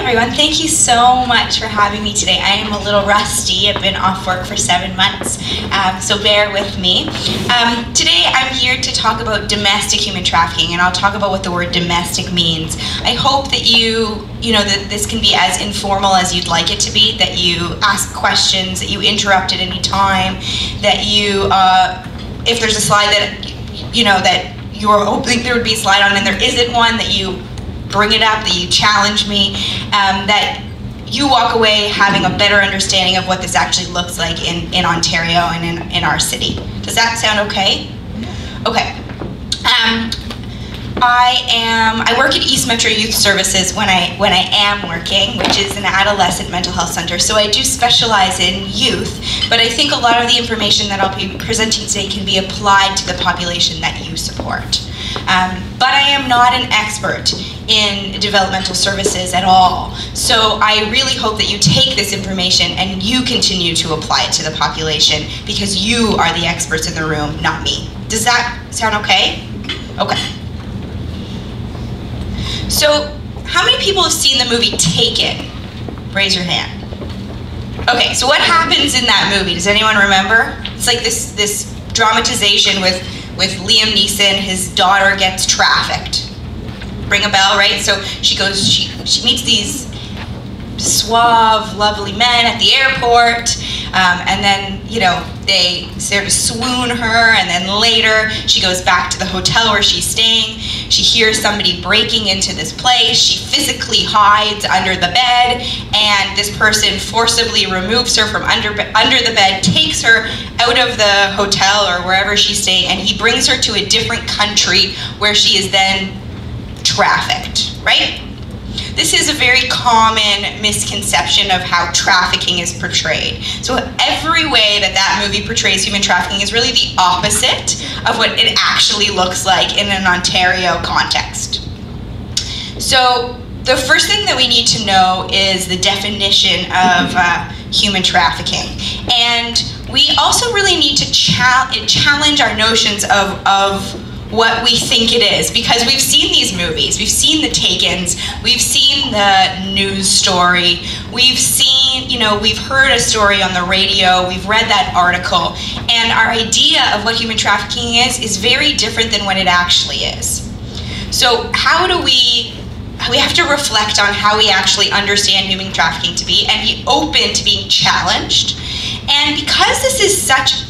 everyone. Thank you so much for having me today. I am a little rusty. I've been off work for seven months, um, so bear with me. Um, today I'm here to talk about domestic human trafficking, and I'll talk about what the word domestic means. I hope that you, you know, that this can be as informal as you'd like it to be, that you ask questions, that you interrupt at any time, that you, uh, if there's a slide that, you know, that you're hoping there would be a slide on and there isn't one, that you bring it up, that you challenge me, um, that you walk away having a better understanding of what this actually looks like in, in Ontario and in, in our city. Does that sound okay? Okay. Um, I am. I work at East Metro Youth Services when I when I am working, which is an adolescent mental health center. So I do specialize in youth, but I think a lot of the information that I'll be presenting today can be applied to the population that you support. Um, but I am not an expert in developmental services at all. So I really hope that you take this information and you continue to apply it to the population because you are the experts in the room, not me. Does that sound okay? Okay. So, how many people have seen the movie Taken? Raise your hand. Okay, so what happens in that movie? Does anyone remember? It's like this this dramatization with with Liam Neeson. His daughter gets trafficked. Ring a bell, right? So she goes. She she meets these suave, lovely men at the airport. Um, and then, you know, they sort of swoon her, and then later she goes back to the hotel where she's staying. She hears somebody breaking into this place. She physically hides under the bed, and this person forcibly removes her from under, under the bed, takes her out of the hotel or wherever she's staying, and he brings her to a different country where she is then trafficked, right? This is a very common misconception of how trafficking is portrayed. So every way that that movie portrays human trafficking is really the opposite of what it actually looks like in an Ontario context. So the first thing that we need to know is the definition of uh, human trafficking. And we also really need to cha challenge our notions of, of what we think it is because we've seen these movies, we've seen the Takens, we've seen the news story, we've seen, you know, we've heard a story on the radio, we've read that article, and our idea of what human trafficking is is very different than what it actually is. So, how do we we have to reflect on how we actually understand human trafficking to be and be open to being challenged. And because this is such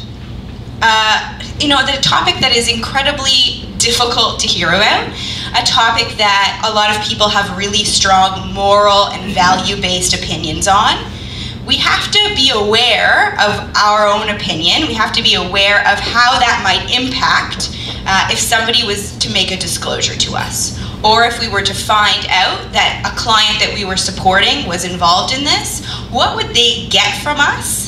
uh, you know, the topic that is incredibly difficult to hear about, a topic that a lot of people have really strong moral and value-based opinions on. We have to be aware of our own opinion. We have to be aware of how that might impact uh, if somebody was to make a disclosure to us. Or if we were to find out that a client that we were supporting was involved in this, what would they get from us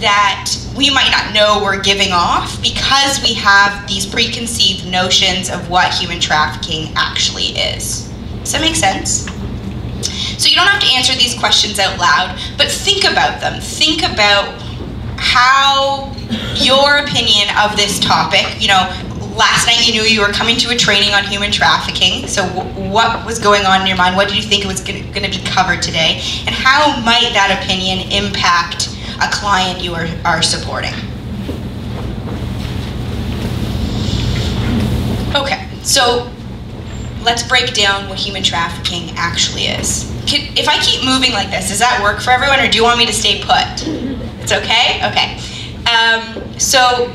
that we might not know we're giving off because we have these preconceived notions of what human trafficking actually is. Does that make sense? So you don't have to answer these questions out loud, but think about them. Think about how your opinion of this topic, you know, last night you knew you were coming to a training on human trafficking. So what was going on in your mind? What did you think it was going to be covered today? And how might that opinion impact a client you are, are supporting. Okay, so let's break down what human trafficking actually is. Can, if I keep moving like this, does that work for everyone or do you want me to stay put? It's okay? Okay. Um, so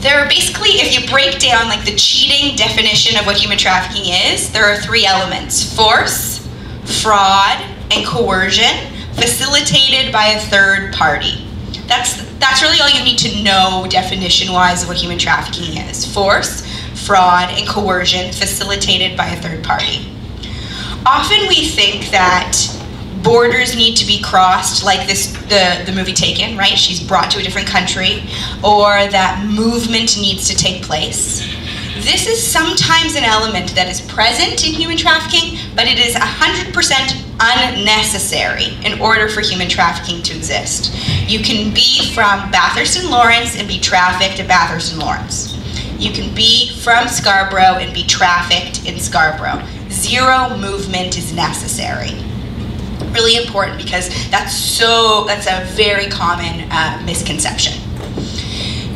there are basically, if you break down like the cheating definition of what human trafficking is, there are three elements. Force, fraud, and coercion facilitated by a third party. That's, that's really all you need to know definition-wise of what human trafficking is. Force, fraud, and coercion facilitated by a third party. Often we think that borders need to be crossed like this the, the movie Taken, right? She's brought to a different country, or that movement needs to take place. This is sometimes an element that is present in human trafficking, but it is 100% unnecessary in order for human trafficking to exist. You can be from Bathurst and Lawrence and be trafficked at Bathurst and Lawrence. You can be from Scarborough and be trafficked in Scarborough. Zero movement is necessary. Really important because that's so, that's a very common uh, misconception.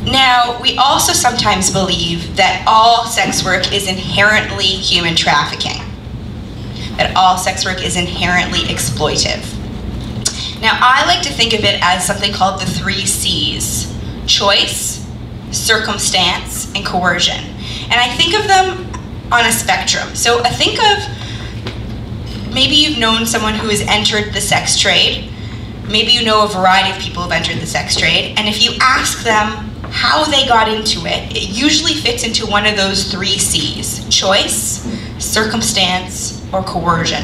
Now, we also sometimes believe that all sex work is inherently human trafficking, that all sex work is inherently exploitive. Now, I like to think of it as something called the three C's choice, circumstance, and coercion. And I think of them on a spectrum. So I think of maybe you've known someone who has entered the sex trade. Maybe you know a variety of people who have entered the sex trade. And if you ask them how they got into it, it usually fits into one of those three C's choice, circumstance, or coercion.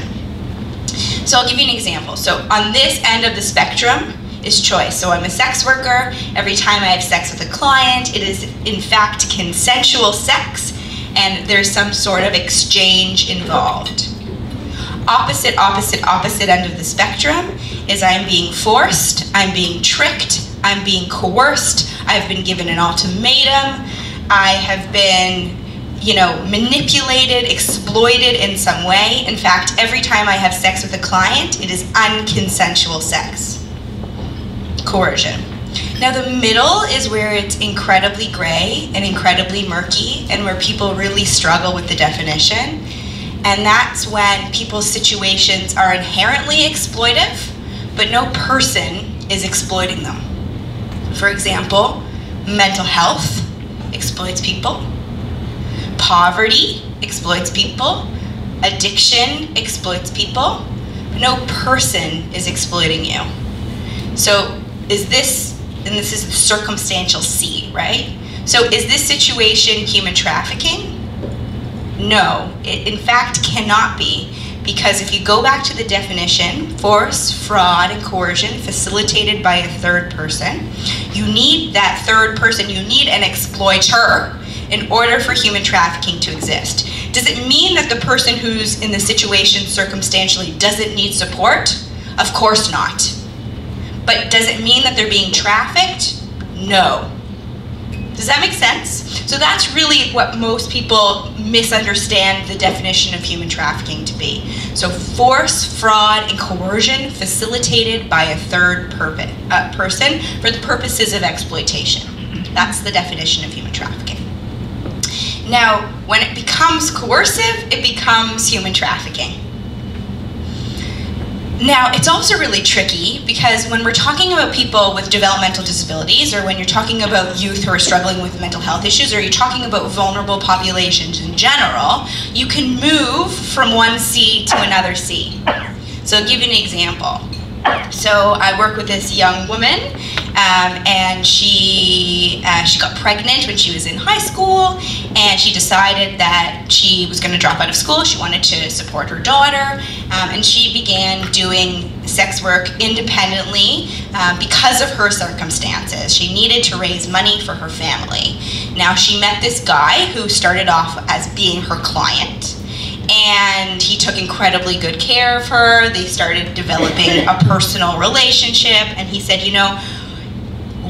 So I'll give you an example. So on this end of the spectrum is choice. So I'm a sex worker. Every time I have sex with a client, it is in fact consensual sex and there's some sort of exchange involved. Opposite, opposite, opposite end of the spectrum is I'm being forced, I'm being tricked, I'm being coerced, I've been given an ultimatum, I have been, you know, manipulated, exploited in some way. In fact, every time I have sex with a client, it is unconsensual sex. Coercion. Now the middle is where it's incredibly gray and incredibly murky and where people really struggle with the definition. And that's when people's situations are inherently exploitive, but no person is exploiting them. For example, mental health exploits people, poverty exploits people, addiction exploits people, no person is exploiting you. So is this, and this is circumstantial C, right? So is this situation human trafficking? No, it in fact cannot be because if you go back to the definition, force, fraud, and coercion facilitated by a third person, you need that third person, you need an exploiter in order for human trafficking to exist. Does it mean that the person who's in the situation circumstantially doesn't need support? Of course not. But does it mean that they're being trafficked? No. Does that make sense? So that's really what most people misunderstand the definition of human trafficking to be. So force, fraud, and coercion facilitated by a third uh, person for the purposes of exploitation. That's the definition of human trafficking. Now, when it becomes coercive, it becomes human trafficking. Now, it's also really tricky because when we're talking about people with developmental disabilities, or when you're talking about youth who are struggling with mental health issues, or you're talking about vulnerable populations in general, you can move from one C to another C. So I'll give you an example. So I work with this young woman, um, and she uh, she got pregnant when she was in high school, and she decided that she was going to drop out of school. She wanted to support her daughter, um, and she began doing sex work independently um, because of her circumstances. She needed to raise money for her family. Now she met this guy who started off as being her client and he took incredibly good care of her. They started developing a personal relationship, and he said, You know,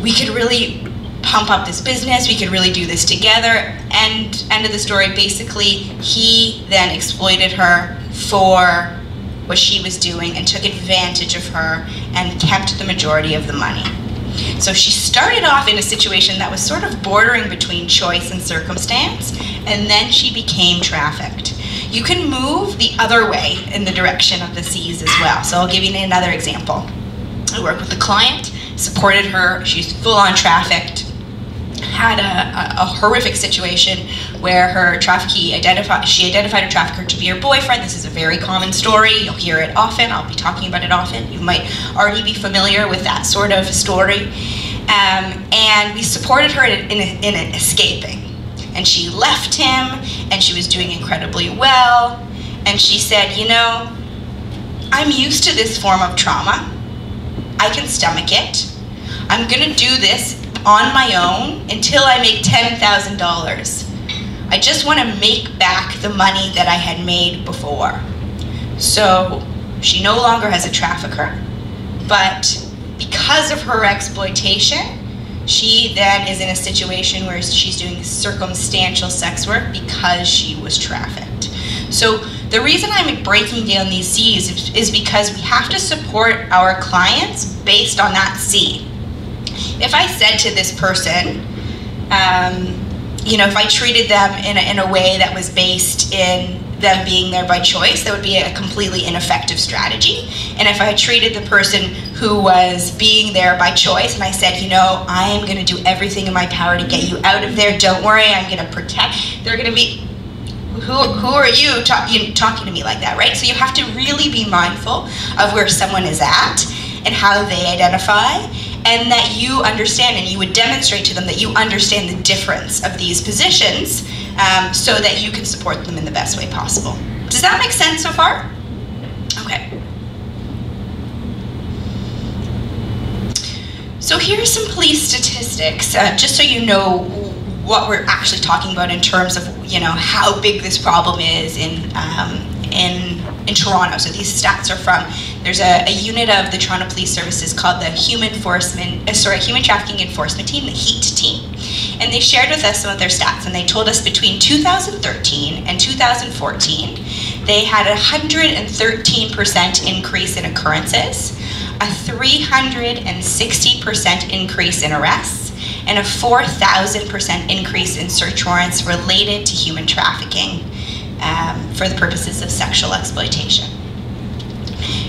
we could really pump up this business, we could really do this together. And end of the story, basically, he then exploited her for what she was doing and took advantage of her and kept the majority of the money. So she started off in a situation that was sort of bordering between choice and circumstance, and then she became trafficked. You can move the other way in the direction of the C's as well. So I'll give you another example. I work with a client, supported her, she's full on trafficked, had a, a, a, horrific situation where her traffickee identified she identified her trafficker to be her boyfriend. This is a very common story. You'll hear it often. I'll be talking about it often. You might already be familiar with that sort of story. Um, and we supported her in, in, in escaping. And she left him, and she was doing incredibly well. And she said, You know, I'm used to this form of trauma. I can stomach it. I'm gonna do this on my own until I make $10,000. I just want to make back the money that I had made before. So she no longer has a trafficker, but because of her exploitation, she then is in a situation where she's doing circumstantial sex work because she was trafficked. So The reason I'm breaking down these C's is, because we have to support our clients based on that C. If I said to this person, um, you know, if I treated them in a, in a way that was based in them being there by choice, that would be a completely ineffective strategy. And if I treated the person who was being there by choice and I said, you know, I am going to do everything in my power to get you out of there, don't worry, I'm going to protect, they're going to be, who, who are you, talk, you talking to me like that, right? So you have to really be mindful of where someone is at and how they identify and that you understand and you would demonstrate to them that you understand the difference of these positions um, so that you can support them in the best way possible. Does that make sense so far? Okay. So here's some police statistics, uh, just so you know what we're actually talking about in terms of you know how big this problem is in um, in in Toronto. So these stats are from there's a, a, unit of the Toronto Police Services called the Human Enforcement, uh, sorry, Human Trafficking Enforcement Team, the HEAT team, and they shared with us some of their stats. And they told us between 2013 and 2014, they had a 113% increase in occurrences, a 360% increase in arrests, and a 4,000% increase in search warrants related to human trafficking um, for the purposes of sexual exploitation.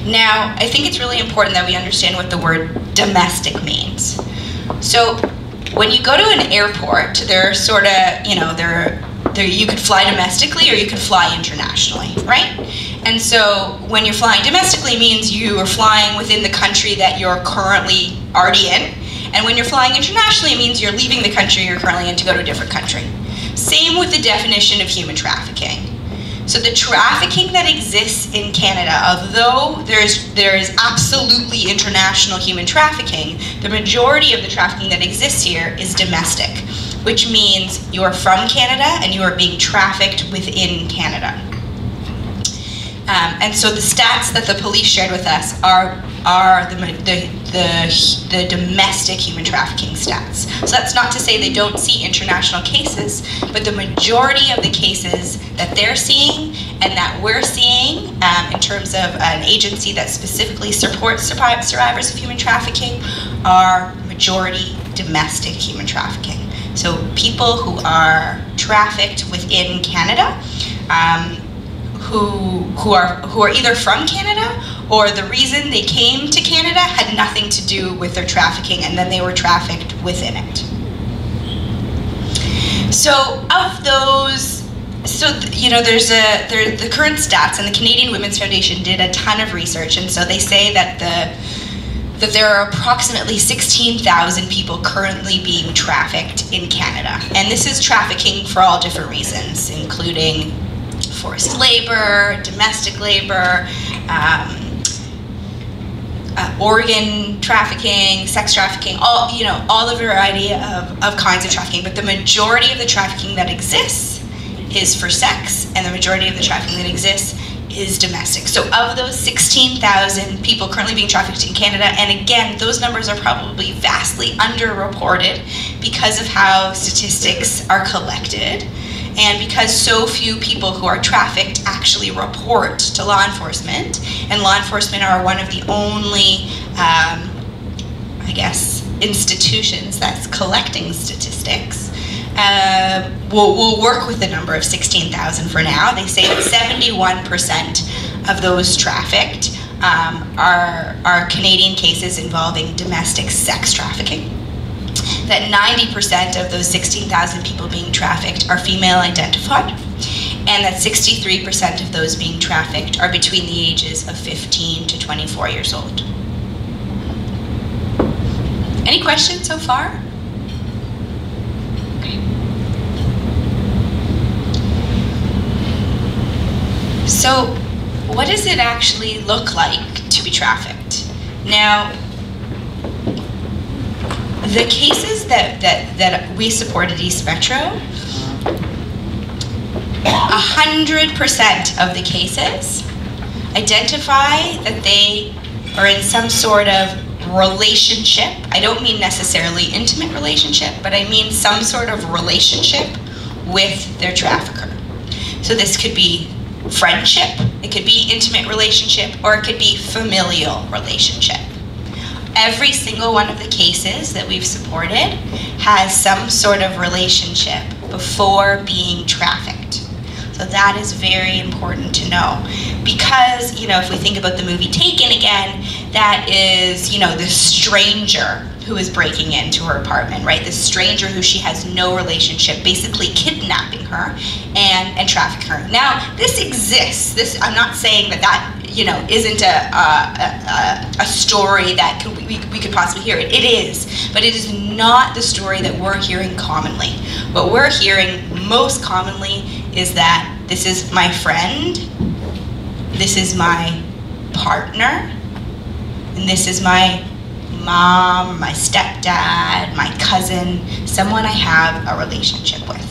Now, I think it's really important that we understand what the word domestic means. So, when you go to an airport, there are sort of, you know, there, there you could fly domestically or you could fly internationally, right? And so, when you're flying domestically means you are flying within the country that you're currently already in. And when you're flying internationally, it means you're leaving the country you're currently in to go to a different country. Same with the definition of human trafficking. So the trafficking that exists in Canada, although there's there is absolutely international human trafficking, the majority of the trafficking that exists here is domestic, which means you are from Canada and you are being trafficked within Canada. Um, and so the stats that the police shared with us are are the, the, the, the, domestic human trafficking stats. So that's not to say they don't see international cases, but the majority of the cases that they're seeing and that we're seeing um, in terms of an agency that specifically supports survivors of human trafficking are majority domestic human trafficking. So people who are trafficked within Canada um, who who are who are either from Canada or the reason they came to Canada had nothing to do with their trafficking and then they were trafficked within it. So of those so you know there's a there the current stats and the Canadian Women's Foundation did a ton of research and so they say that the that there are approximately 16,000 people currently being trafficked in Canada. And this is trafficking for all different reasons, including forced labor, domestic labor, um, uh, organ trafficking, sex trafficking, all you know, all the variety of, of kinds of trafficking. But the majority of the trafficking that exists is for sex, and the majority of the trafficking that exists is domestic. So of those 16,000 people currently being trafficked in Canada, and again, those numbers are probably vastly underreported because of how statistics are collected and because so few people who are trafficked actually report to law enforcement, and law enforcement are one of the only, um, I guess, institutions that's collecting statistics, uh, we'll, we'll work with the number of 16,000 for now. They say that 71% of those trafficked um, are, are Canadian cases involving domestic sex trafficking that 90% of those 16,000 people being trafficked are female identified, and that 63% of those being trafficked are between the ages of 15 to 24 years old. Any questions so far? Okay. So, what does it actually look like to be trafficked? Now, the cases that, that, that we support at East Metro, 100% of the cases identify that they are in some sort of relationship. I don't mean necessarily intimate relationship, but I mean some sort of relationship with their trafficker. So this could be friendship, it could be intimate relationship, or it could be familial relationship. Every single one of the cases that we've supported has some sort of relationship before being trafficked. So that is very important to know. Because, you know, if we think about the movie Taken again, that is, you know, the stranger who is breaking into her apartment, right? This stranger who she has no relationship, basically kidnapping her and, and trafficking her. Now, this exists. This I'm not saying that that you know isn't a a, a, a story that could, we, we could possibly hear. It, it is, but it is not the story that we're hearing commonly. What we're hearing most commonly is that this is my friend, this is my partner, and this is my mom, my stepdad, my cousin, someone I have a relationship with.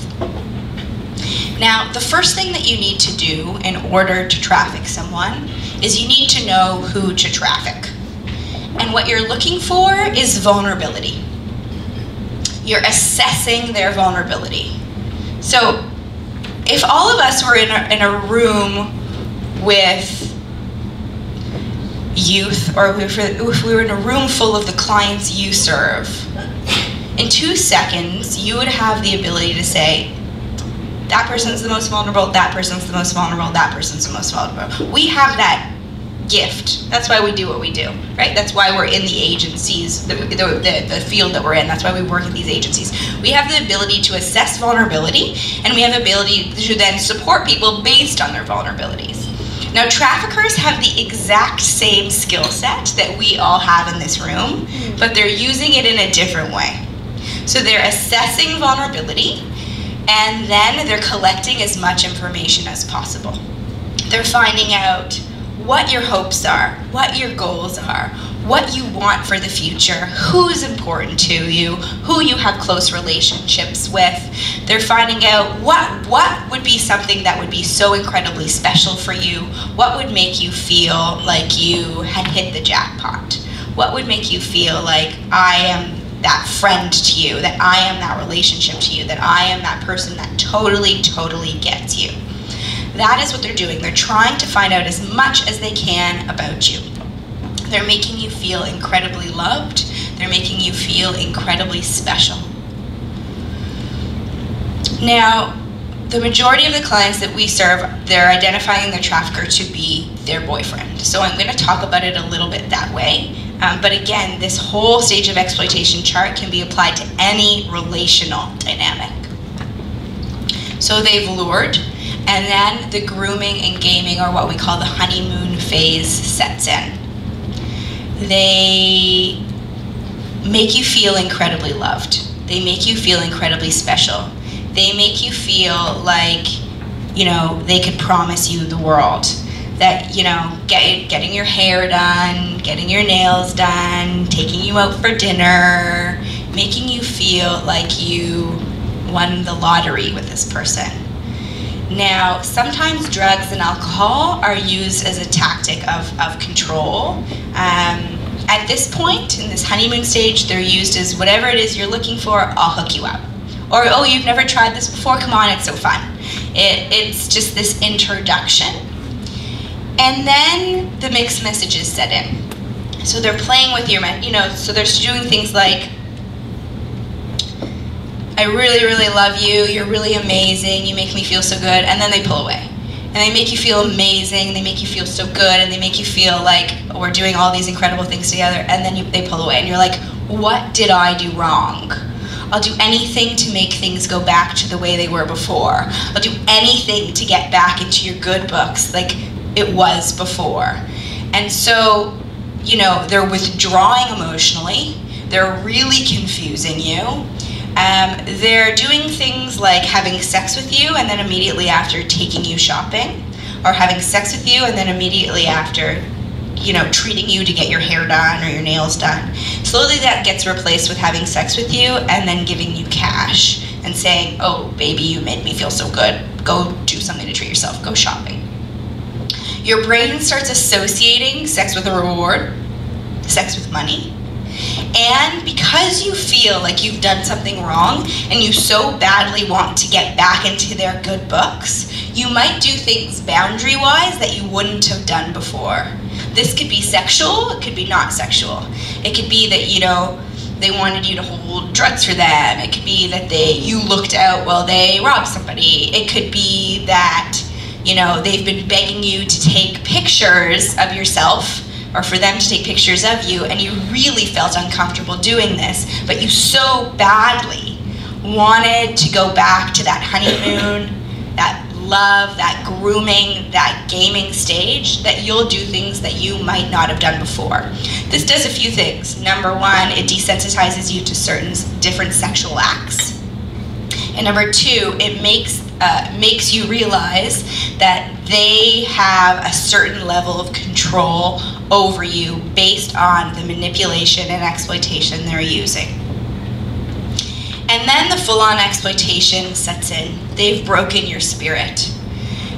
Now, the first thing that you need to do in order to traffic someone is you need to know who to traffic. And what you're looking for is vulnerability. You're assessing their vulnerability. So, if all of us were in a, in a room with youth, or if we were in a room full of the clients you serve, in two seconds, you would have the ability to say, that person's the most vulnerable, that person's the most vulnerable, that person's the most vulnerable. We have that gift. That's why we do what we do, right? That's why we're in the agencies, the, the, the, field that we're in. That's why we work in these agencies. We have the ability to assess vulnerability, and we have the ability to then support people based on their vulnerabilities. Now, traffickers have the exact same skill set that we all have in this room, hmm. but they're using it in a different way. So they're assessing vulnerability, and then they're collecting as much information as possible. They're finding out what your hopes are, what your goals are, what you want for the future, who's important to you, who you have close relationships with. They're finding out what what would be something that would be so incredibly special for you, what would make you feel like you had hit the jackpot. What would make you feel like I am that friend to you, that I am that relationship to you, that I am that person that totally, totally gets you. That is what they're doing. They're trying to find out as much as they can about you. They're making you feel incredibly loved. They're making you feel incredibly special. Now, the majority of the clients that we serve, they're identifying their trafficker to be their boyfriend. So I'm going to talk about it a little bit that way. Um, but again, this whole stage of exploitation chart can be applied to any relational dynamic. So they've lured, and then the grooming and gaming, or what we call the honeymoon phase, sets in. They make you feel incredibly loved. They make you feel incredibly special. They make you feel like, you know, they could promise you the world. That, you know, get, getting your hair done, getting your nails done, taking you out for dinner, making you feel like you won the lottery with this person. Now, sometimes drugs and alcohol are used as a tactic of, of control. Um, at this point, in this honeymoon stage, they're used as whatever it is you're looking for, I'll hook you up. Or, oh, you've never tried this before? Come on, it's so fun. It, it's just this introduction. And then the mixed messages set in. So they're playing with your, you know, so they're doing things like, I really, really love you, you're really amazing, you make me feel so good, and then they pull away. And they make you feel amazing, they make you feel so good, and they make you feel like oh, we're doing all these incredible things together, and then you, they pull away, and you're like, what did I do wrong? I'll do anything to make things go back to the way they were before. I'll do anything to get back into your good books like it was before. And so, you know, they're withdrawing emotionally, they're really confusing you, um, they're doing things like having sex with you and then immediately after taking you shopping, or having sex with you and then immediately after, you know, treating you to get your hair done or your nails done. Slowly that gets replaced with having sex with you and then giving you cash and saying, oh, baby, you made me feel so good. Go do something to treat yourself. Go shopping. Your brain starts associating sex with a reward, sex with money, And because you feel like you've done something wrong and you so badly want to get back into their good books, you might do things boundary wise that you wouldn't have done before. This could be sexual, it could be not sexual. It could be that, you know, they wanted you to hold drugs for them. It could be that they you looked out while they robbed somebody. It could be that, you know, they've been begging you to take pictures of yourself or for them to take pictures of you and you really felt uncomfortable doing this, but you so badly wanted to go back to that honeymoon, that love, that grooming, that gaming stage, that you'll do things that you might not have done before. This does a few things. Number one, it desensitizes you to certain different sexual acts. And number two, it makes uh, makes you realize that they have a certain level of control over you based on the manipulation and exploitation they're using. And then the full on exploitation sets in. They've broken your spirit.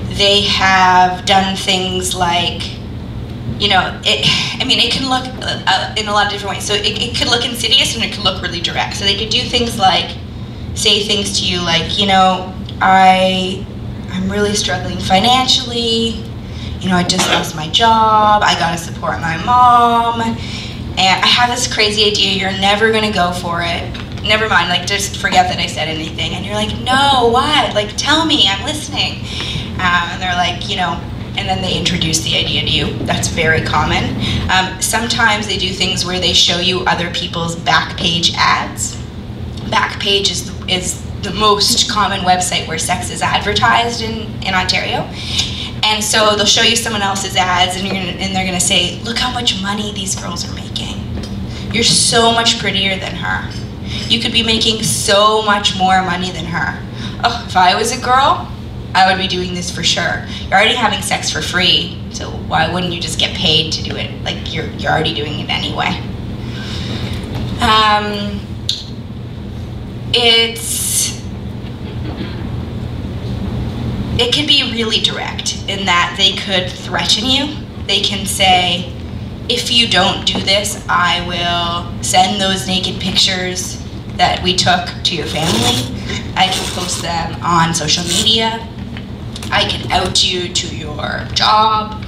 They have done things like, you know, it, I mean, it can look uh, in a lot of different ways. So it, it could look insidious and it could look really direct. So they could do things like say things to you like, you know, I, I'm really struggling financially. You know, I just lost my job. I gotta support my mom. And I have this crazy idea. You're never gonna go for it never mind, like just forget that I said anything. And you're like, no, what? Like, tell me, I'm listening. Um, and they're like, you know, and then they introduce the idea to you. That's very common. Um, sometimes they do things where they show you other people's Backpage ads. Backpage is is the most common website where sex is advertised in, in Ontario. And so they'll show you someone else's ads and, gonna, and they're gonna say, look how much money these girls are making. You're so much prettier than her you could be making so much more money than her. Oh, if I was a girl, I would be doing this for sure. You're already having sex for free, so why wouldn't you just get paid to do it? Like you're you're already doing it anyway. Um, it's it can be really direct in that they could threaten you. They can say, if you don't do this, I will send those naked pictures that we took to your family. I can post them on social media. I can out you to your job.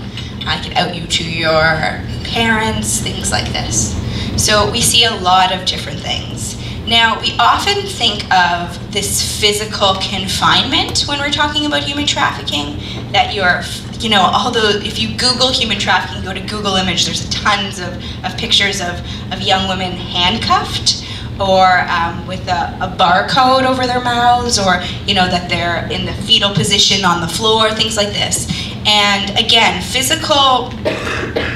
I can out you to your parents, things like this. So we see a lot of different things. Now, we often think of this physical confinement when we're talking about human trafficking, that you're, you know, although if you Google human trafficking, go to Google image, there's tons of, of pictures of, of young women handcuffed or um, with a, a, barcode over their mouths, or you know that they're in the fetal position on the floor, things like this. And again, physical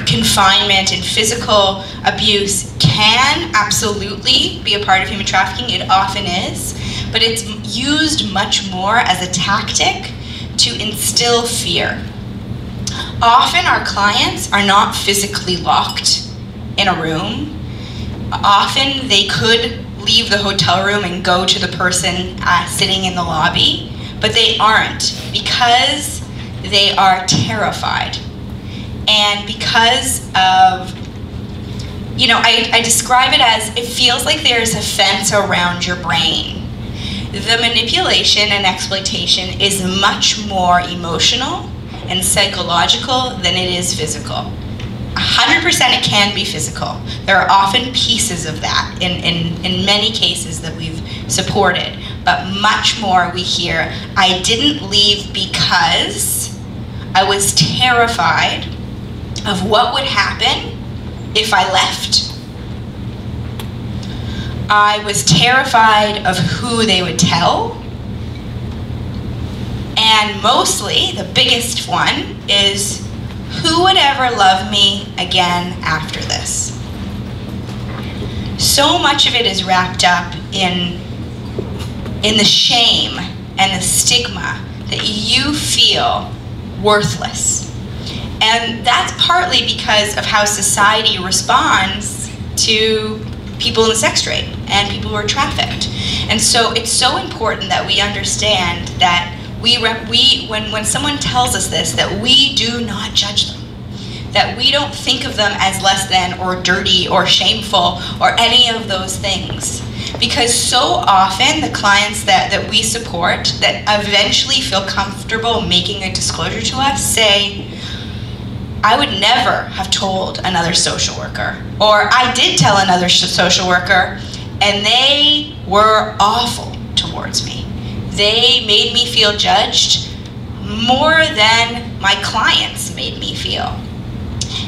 confinement and physical abuse can absolutely be a part of human trafficking. It often is, but it's used much more as a tactic to instill fear. Often our clients are not physically locked in a room often they could leave the hotel room and go to the person uh, sitting in the lobby, but they aren't because they are terrified. And because of, you know, I, I describe it as it feels like there's a fence around your brain. The manipulation and exploitation is much more emotional and psychological than it is physical. 100% it can be physical. There are often pieces of that in, in, in many cases that we've supported, but much more we hear, I didn't leave because I was terrified of what would happen if I left. I was terrified of who they would tell. And mostly, the biggest one is who would ever love me again after this? So much of it is wrapped up in, in the shame and the stigma that you feel worthless. And that's partly because of how society responds to people in the sex trade and people who are trafficked. And so it's so important that we understand that we, we when, when someone tells us this, that we do not judge them. that we don't think of them as less than or dirty or shameful or any of those things. Because so often the clients that, that we support that eventually feel comfortable making a disclosure to us say, I would never have told another social worker. Or I did tell another social worker and they were awful towards me. They made me feel judged more than my clients made me feel.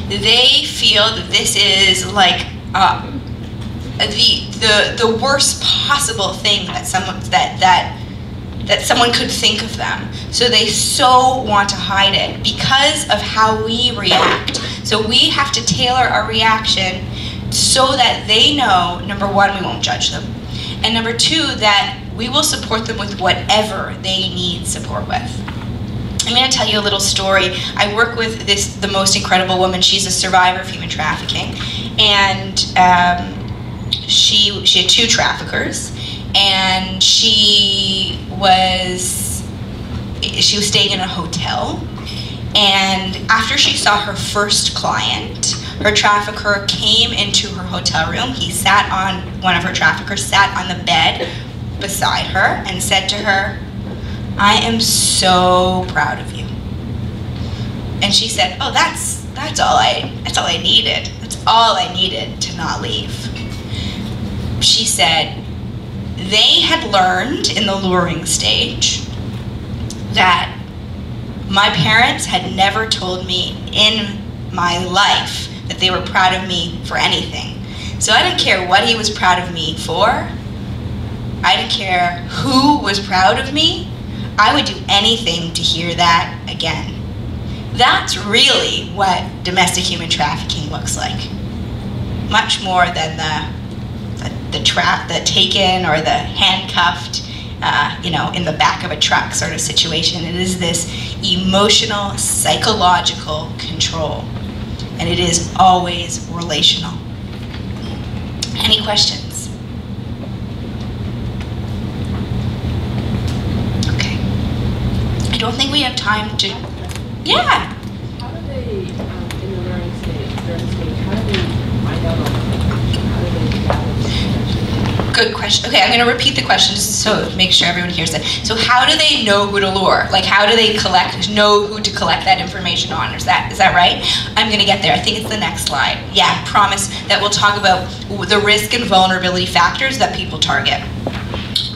They feel that this is like uh, the, the, the worst possible thing that someone, that, that that someone could think of them. So they so want to hide it because of how we react. So we have to tailor our reaction so that they know number one, we won't judge them, and number two, that we will support them with whatever they need support with. I'm going to tell you a little story. I work with this the most incredible woman. She's a survivor of human trafficking, and um, she she had two traffickers, and she was she was staying in a hotel. And after she saw her first client her trafficker came into her hotel room. He sat on one of her traffickers sat on the bed beside her and said to her i am so proud of you. And she said oh that's that's all i that's all i needed. That's all i needed to not leave she said they had learned in the luring stage that my parents had never told me in my life that they were proud of me for anything. So I didn't care what he was proud of me for. I didn't care who was proud of me. I would do anything to hear that again. That's really what domestic human trafficking looks like. Much more than the the trap, the taken or the handcuffed, uh, you know, in the back of a truck sort of situation. It is this emotional, psychological control, and it is always relational. Any questions? Okay. I don't think we have time to. Yeah. How do they, um, in the learning stage, learning stage, how do they find out all How do they establish? Good question. Okay, I'm going to repeat the question just so make sure everyone hears it. So, how do they know who to lure? Like, how do they collect, know who to collect that information on? Is that is that right? I'm going to get there. I think it's the next slide. Yeah, promise that we'll talk about the risk and vulnerability factors that people target.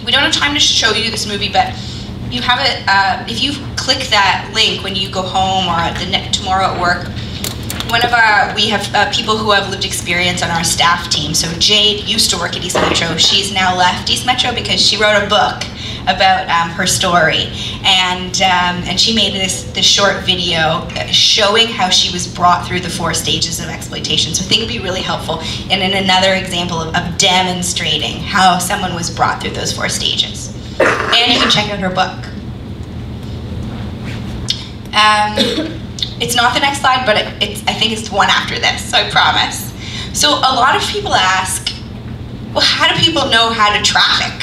We don't have time to show you this movie, but you have it. Uh, if you click that link when you go home or the next tomorrow at work one of our, we have uh, people who have lived experience on our staff team. So Jade used to work at East Metro. She's now left East Metro because she wrote a book about um, her story, and um, and she made this this short video showing how she was brought through the four stages of exploitation. So I think it'd be really helpful, and in another example of, of demonstrating how someone was brought through those four stages. And you can check out her book. Um, it's not the next slide, but it, it's, I think it's the one after this, I promise. So a lot of people ask, well, how do people know how to traffic?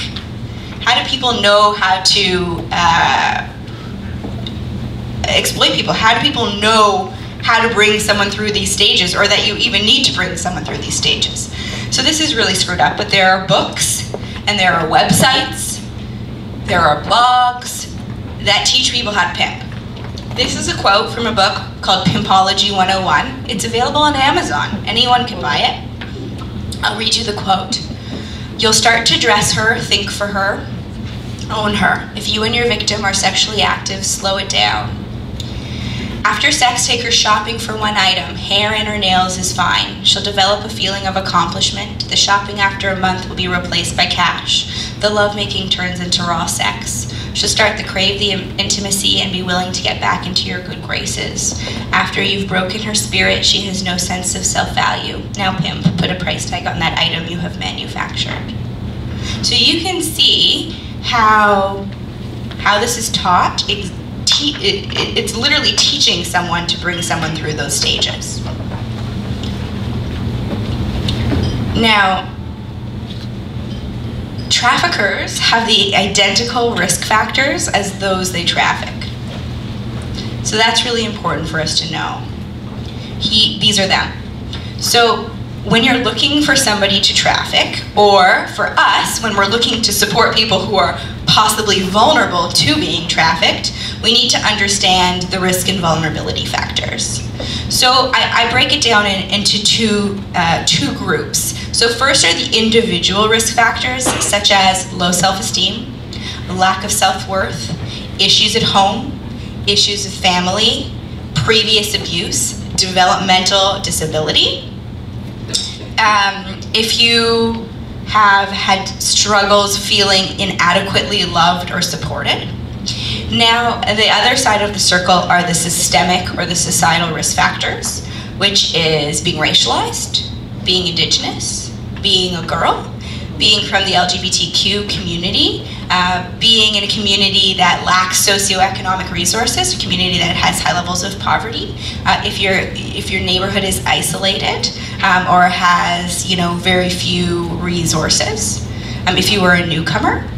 How do people know how to uh, exploit people? How do people know how to bring someone through these stages or that you even need to bring someone through these stages? So this is really screwed up, but there are books and there are websites, there are blogs that teach people how to pimp. This is a quote from a book called Pimpology 101. It's available on Amazon. Anyone can buy it. I'll read you the quote. You'll start to dress her, think for her, own her. If you and your victim are sexually active, slow it down. After sex, take her shopping for one item. Hair and her nails is fine. She'll develop a feeling of accomplishment. The shopping after a month will be replaced by cash. The lovemaking turns into raw sex. She'll start to crave the intimacy and be willing to get back into your good graces. After you've broken her spirit, she has no sense of self value. Now, pimp, put a price tag on that item you have manufactured. So you can see how, how this is taught. It's, te- it, it, it's literally teaching someone to bring someone through those stages. Now, traffickers have the identical risk factors as those they traffic. So that's really important for us to know. he, these are them. So when you're looking for somebody to traffic, or for us, when we're looking to support people who are possibly vulnerable to being trafficked, we need to understand the risk and vulnerability factors. So I, I break it down in, into two, uh, two groups. So first are the individual risk factors, such as low self-esteem, lack of self-worth, issues at home, issues of family, previous abuse, developmental disability, um, if you have had struggles feeling inadequately loved or supported. Now, the other side of the circle are the systemic or the societal risk factors, which is being racialized, being indigenous, being a girl, being from the LGBTQ community, uh, being in a community that lacks socioeconomic resources, a community that has high levels of poverty, uh, if your if your neighborhood is isolated um, or has you know very few resources, um, if you were a newcomer.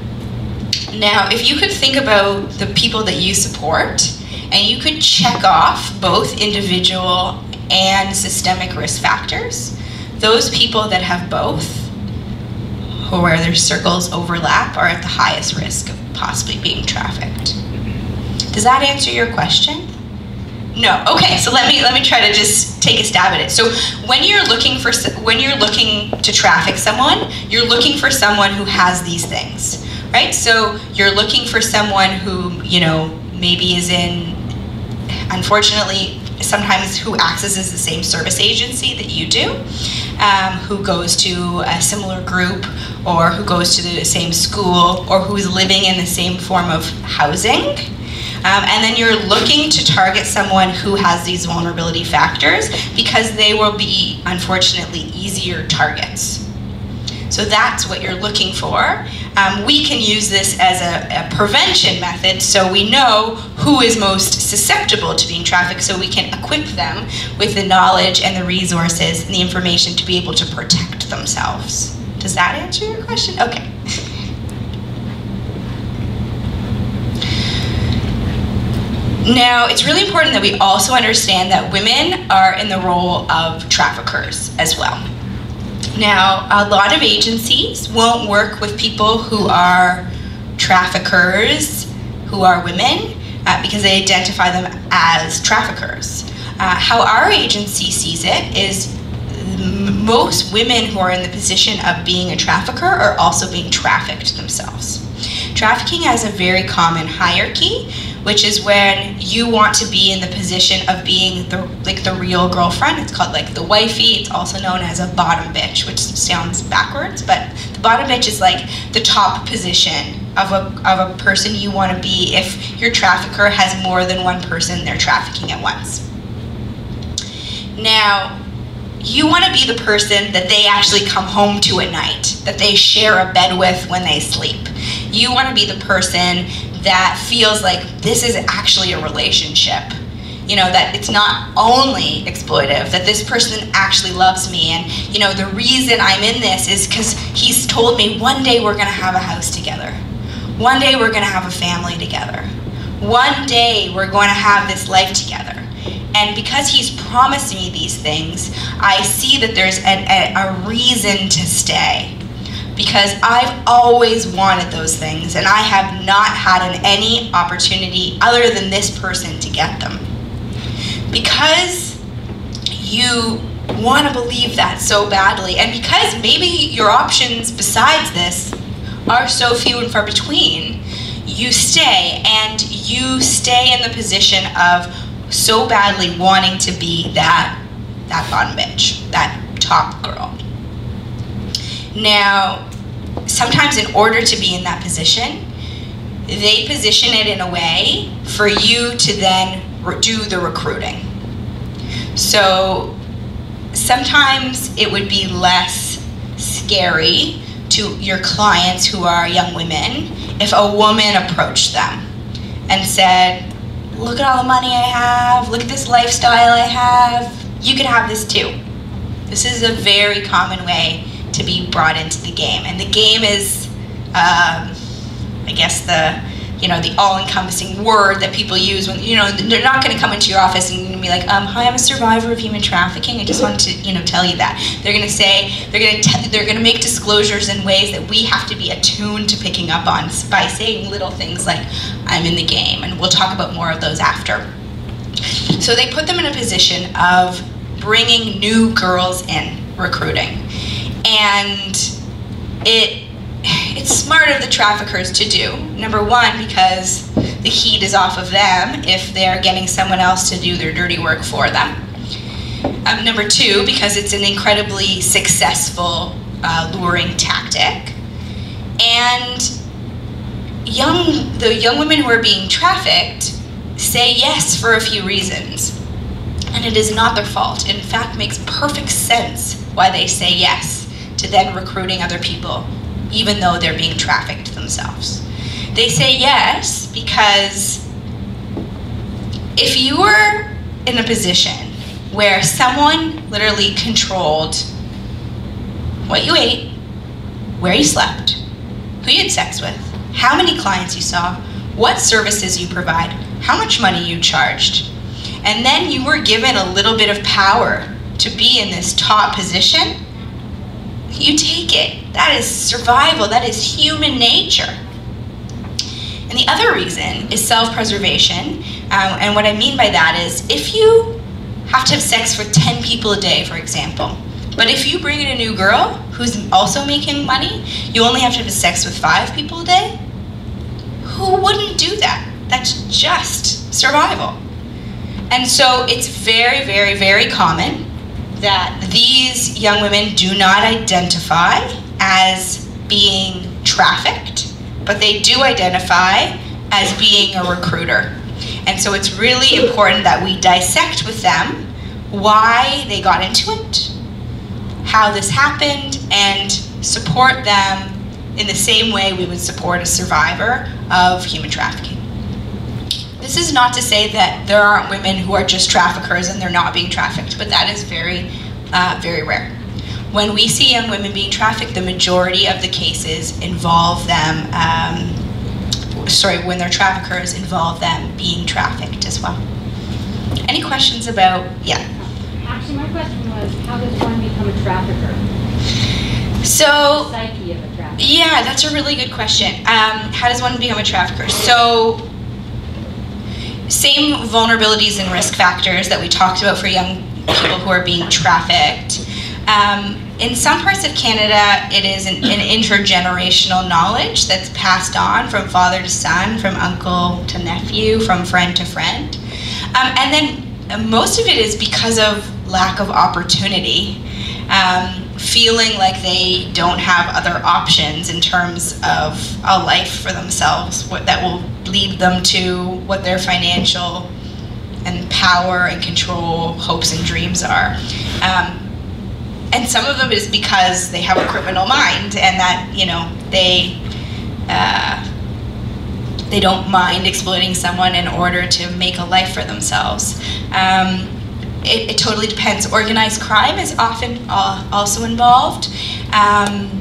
Now, if you could think about the people that you support, and you could check off both individual and systemic risk factors, those people that have both where their circles overlap are at the highest risk of possibly being trafficked. Does that answer your question? No. Okay, so let me let me try to just take a stab at it. So when you're looking for when you're looking to traffic someone, you're looking for someone who has these things, right? So you're looking for someone who, you know, maybe is in unfortunately sometimes who accesses the same service agency that you do, um, who goes to a similar group, or who goes to the same school, or who's living in the same form of housing. Um, and then you're looking to target someone who has these vulnerability factors because they will be, unfortunately, easier targets. So that's what you're looking for. Um, we can use this as a, a, prevention method so we know who is most susceptible to being trafficked so we can equip them with the knowledge and the resources and the information to be able to protect themselves. Does that answer your question? Okay. Now, it's really important that we also understand that women are in the role of traffickers as well. Now, a lot of agencies won't work with people who are traffickers, who are women, uh, because they identify them as traffickers. Uh, how our agency sees it is most women who are in the position of being a trafficker are also being trafficked themselves. Trafficking has a very common hierarchy which is when you want to be in the position of being the like the real girlfriend. It's called like the wifey. It's also known as a bottom bitch, which sounds backwards, but the bottom bitch is like the top position of a, of a person you want to be if your trafficker has more than one person they're trafficking at once. Now, you want to be the person that they actually come home to at night, that they share a bed with when they sleep. You want to be the person that feels like this is actually a relationship. You know, that it's not only exploitive, that this person actually loves me. And, you know, the reason I'm in this is because he's told me one day we're going to have a house together. One day we're going to have a family together. One day we're going to have this life together. And because he's promised me these things, I see that there's a, a, a reason to stay because I've always wanted those things and I have not had an, any opportunity other than this person to get them. Because you want to believe that so badly and because maybe your options besides this are so few and far between, you stay and you stay in the position of so badly wanting to be that that bottom bitch, that top girl. Now, sometimes in order to be in that position, they position it in a way for you to then do the recruiting. So sometimes it would be less scary to your clients who are young women if a woman approached them and said, look at all the money I have, look at this lifestyle I have, you could have this too. This is a very common way to be brought into the game. And the game is, um, I guess the, you know, the all-encompassing word that people use when, you know, they're not going to come into your office and be like, um, hi, I'm a survivor of human trafficking. I just wanted to, you know, tell you that. They're going to say, they're going to, they're going to make disclosures in ways that we have to be attuned to picking up on by saying little things like, I'm in the game, and we'll talk about more of those after. So they put them in a position of bringing new girls in, recruiting. And it it's smart of the traffickers to do. Number one, because the heat is off of them if they're getting someone else to do their dirty work for them. Um, number two, because it's an incredibly successful uh, luring tactic. And young, the young women who are being trafficked say yes for a few reasons. And it is not their fault. In fact makes perfect sense why they say yes to then recruiting other people even though they're being trafficked themselves. They say yes because if you were in a position where someone literally controlled what you ate, where you slept, who you had sex with, how many clients you saw, what services you provide, how much money you charged, and then you were given a little bit of power to be in this top position, you take it. That is survival, that is human nature. And the other reason is self preservation. Um, and what I mean by that is if you have to have sex for 10 people a day, for example, but if you bring in a new girl who's also making money, you only have to have sex with five people a day, who wouldn't do that? That's just survival. And so it's very, very, very common that these young women do not identify as being trafficked, but they do identify as being a recruiter. And so it's really important that we dissect with them why they got into it, how this happened, and support them in the same way we would support a survivor of human trafficking. This is not to say that there aren't women who are just traffickers and they're not being trafficked, but that is very, uh, very rare. When we see young women being trafficked, the majority of the cases involve them, um, sorry, when they're traffickers, involve them being trafficked as well. Any questions about, yeah? Actually, my question was, how does one become a trafficker? So, Psyche of a trafficker. Yeah, that's a really good question. Um, how does one become a trafficker? So, same vulnerabilities and risk factors that we talked about for young people who are being trafficked. Um, in some parts of Canada, it is an, an, intergenerational knowledge that's passed on from father to son, from uncle to nephew, from friend to friend. Um, and then uh, most of it is because of lack of opportunity. Um, feeling like they don't have other options in terms of a life for themselves what, that will lead them to what their financial and power and control hopes and dreams are. Um, and some of them is because they have a criminal mind and that, you know, they. Uh, they don't mind exploiting someone in order to make a life for themselves. Um, it, it, totally depends. Organized crime is often uh, also involved. Um,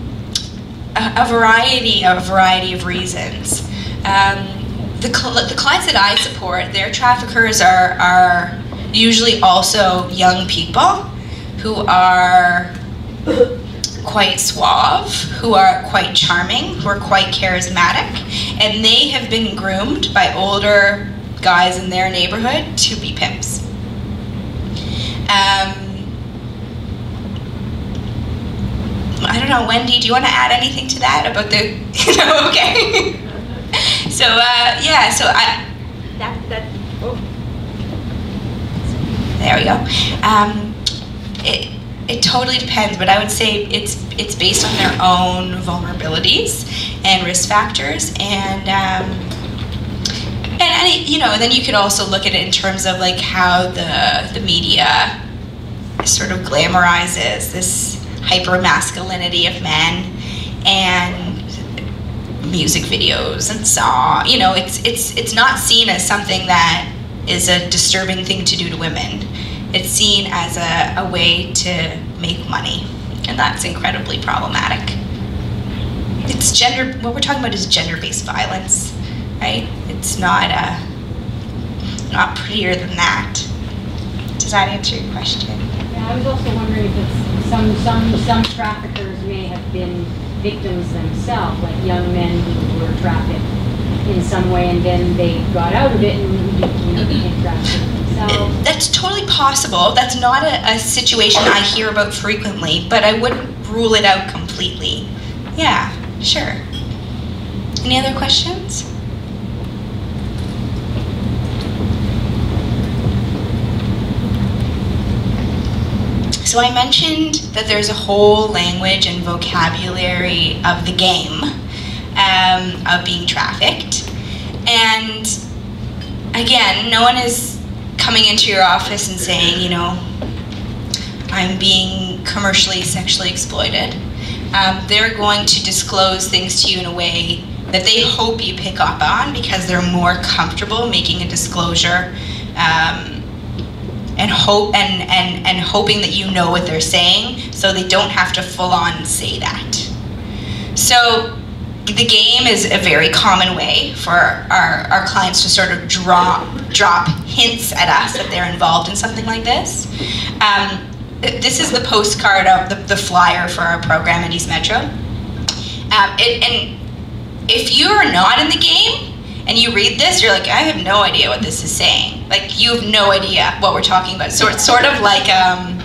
a, a, variety, a variety of reasons. Um, the, cl- the clients that I support, their traffickers are, are usually also young people who are quite suave, who are quite charming, who are quite charismatic, and they have been groomed by older guys in their neighborhood to be pimps. Um, I don't know, Wendy, do you want to add anything to that about the, you know, okay. so, uh, yeah, so I, that, that, oh. There we go. Um, it, it totally depends, but I would say it's it's based on their own vulnerabilities and risk factors, and um, and, and you know, then you could also look at it in terms of like how the the media sort of glamorizes this hyper masculinity of men and music videos and song. You know, it's it's it's not seen as something that is a disturbing thing to do to women. It's seen as a, a way to make money, and that's incredibly problematic. It's gender. What we're talking about is gender-based violence. right? It's not uh, not prettier than that. Does that answer your question? I was also wondering if it's, some, some, some traffickers may have been victims themselves, like young men who were trafficked in some way and then they got out of it and, you know, became trafficked themselves. That's totally possible. That's not a, a situation I hear about frequently, but I wouldn't rule it out completely. Yeah, sure. Any other questions? So I mentioned that there's a whole language and vocabulary of the game um, of being trafficked. And again, no one is coming into your office and saying, you know, I'm being commercially sexually exploited. Um, they're going to disclose things to you in a way that they hope you pick up on because they're more comfortable making a disclosure um, and hope and, and, and hoping that you know what they're saying so they don't have to full on say that. So the game is a very common way for our, our clients to sort of drop drop hints at us that they're involved in something like this. Um, this is the postcard of the, the flyer for our program at East Metro. Um, it, and if you're not in the game and you read this, you're like, I have no idea what this is saying. Like, you have no idea what we're talking about. So it's sort of like, um,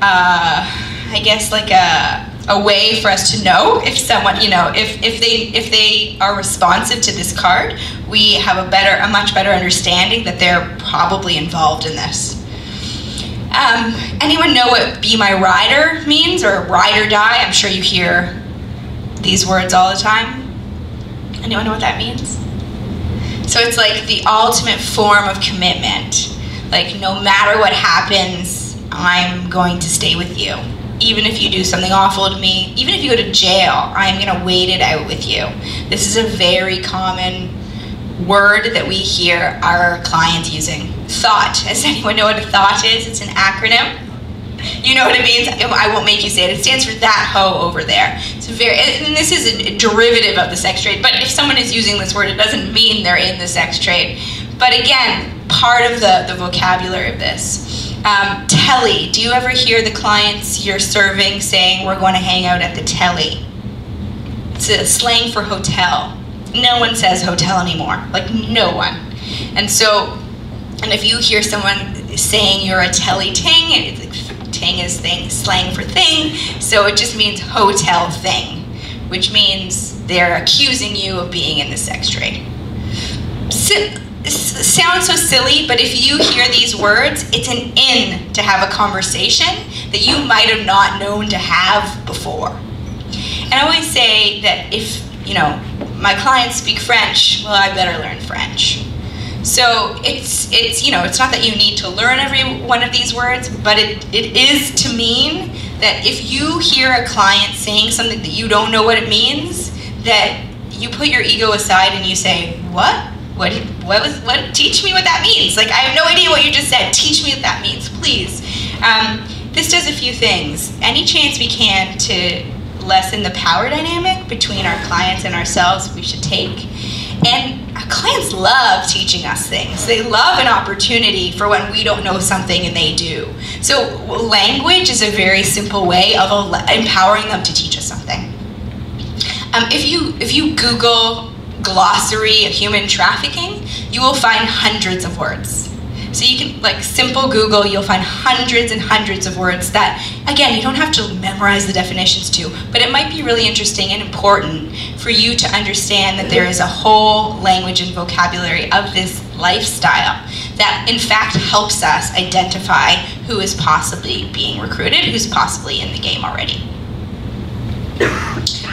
uh, I guess, like a, a way for us to know if someone, you know, if, if they if they are responsive to this card, we have a better, a much better understanding that they're probably involved in this. Um, anyone know what "be my rider" means or "ride or die"? I'm sure you hear these words all the time. Anyone know what that means? So it's like the ultimate form of commitment. Like no matter what happens, I'm going to stay with you. Even if you do something awful to me, even if you go to jail, I'm gonna wait it out with you. This is a very common word that we hear our clients using. Thot. Does anyone know what a thot is? It's an acronym. You know what it means? I won't make you say it. It stands for that hoe over there. It's very, and this is a derivative of the sex trade. But if someone is using this word, it doesn't mean they're in the sex trade. But again, part of the, the vocabulary of this. Um, telly. Do you ever hear the clients you're serving saying, we're going to hang out at the telly? It's a slang for hotel. No one says hotel anymore. Like, no one. And so, and if you hear someone saying you're a telly ting, it's like, ting is thing, slang for thing, so it just means hotel thing, which means they're accusing you of being in the sex trade. Si sounds so silly, but if you hear these words, it's an in to have a conversation that you might have not known to have before. And I always say that if, you know, my clients speak French, well, I better learn French. So it's it's you know it's not that you need to learn every one of these words, but it, it is to mean that if you hear a client saying something that you don't know what it means, that you put your ego aside and you say, what? What what was what teach me what that means? Like I have no idea what you just said. Teach me what that means, please. Um, this does a few things. Any chance we can to lessen the power dynamic between our clients and ourselves, we should take. And clients love teaching us things. They love an opportunity for when we don't know something and they do. So language is a very simple way of empowering them to teach us something. Um, if you if you Google glossary of human trafficking, you will find hundreds of words. So you can, like simple Google, you'll find hundreds and hundreds of words that, again, you don't have to memorize the definitions to, but it might be really interesting and important for you to understand that there is a whole language and vocabulary of this lifestyle that in fact helps us identify who is possibly being recruited, who's possibly in the game already.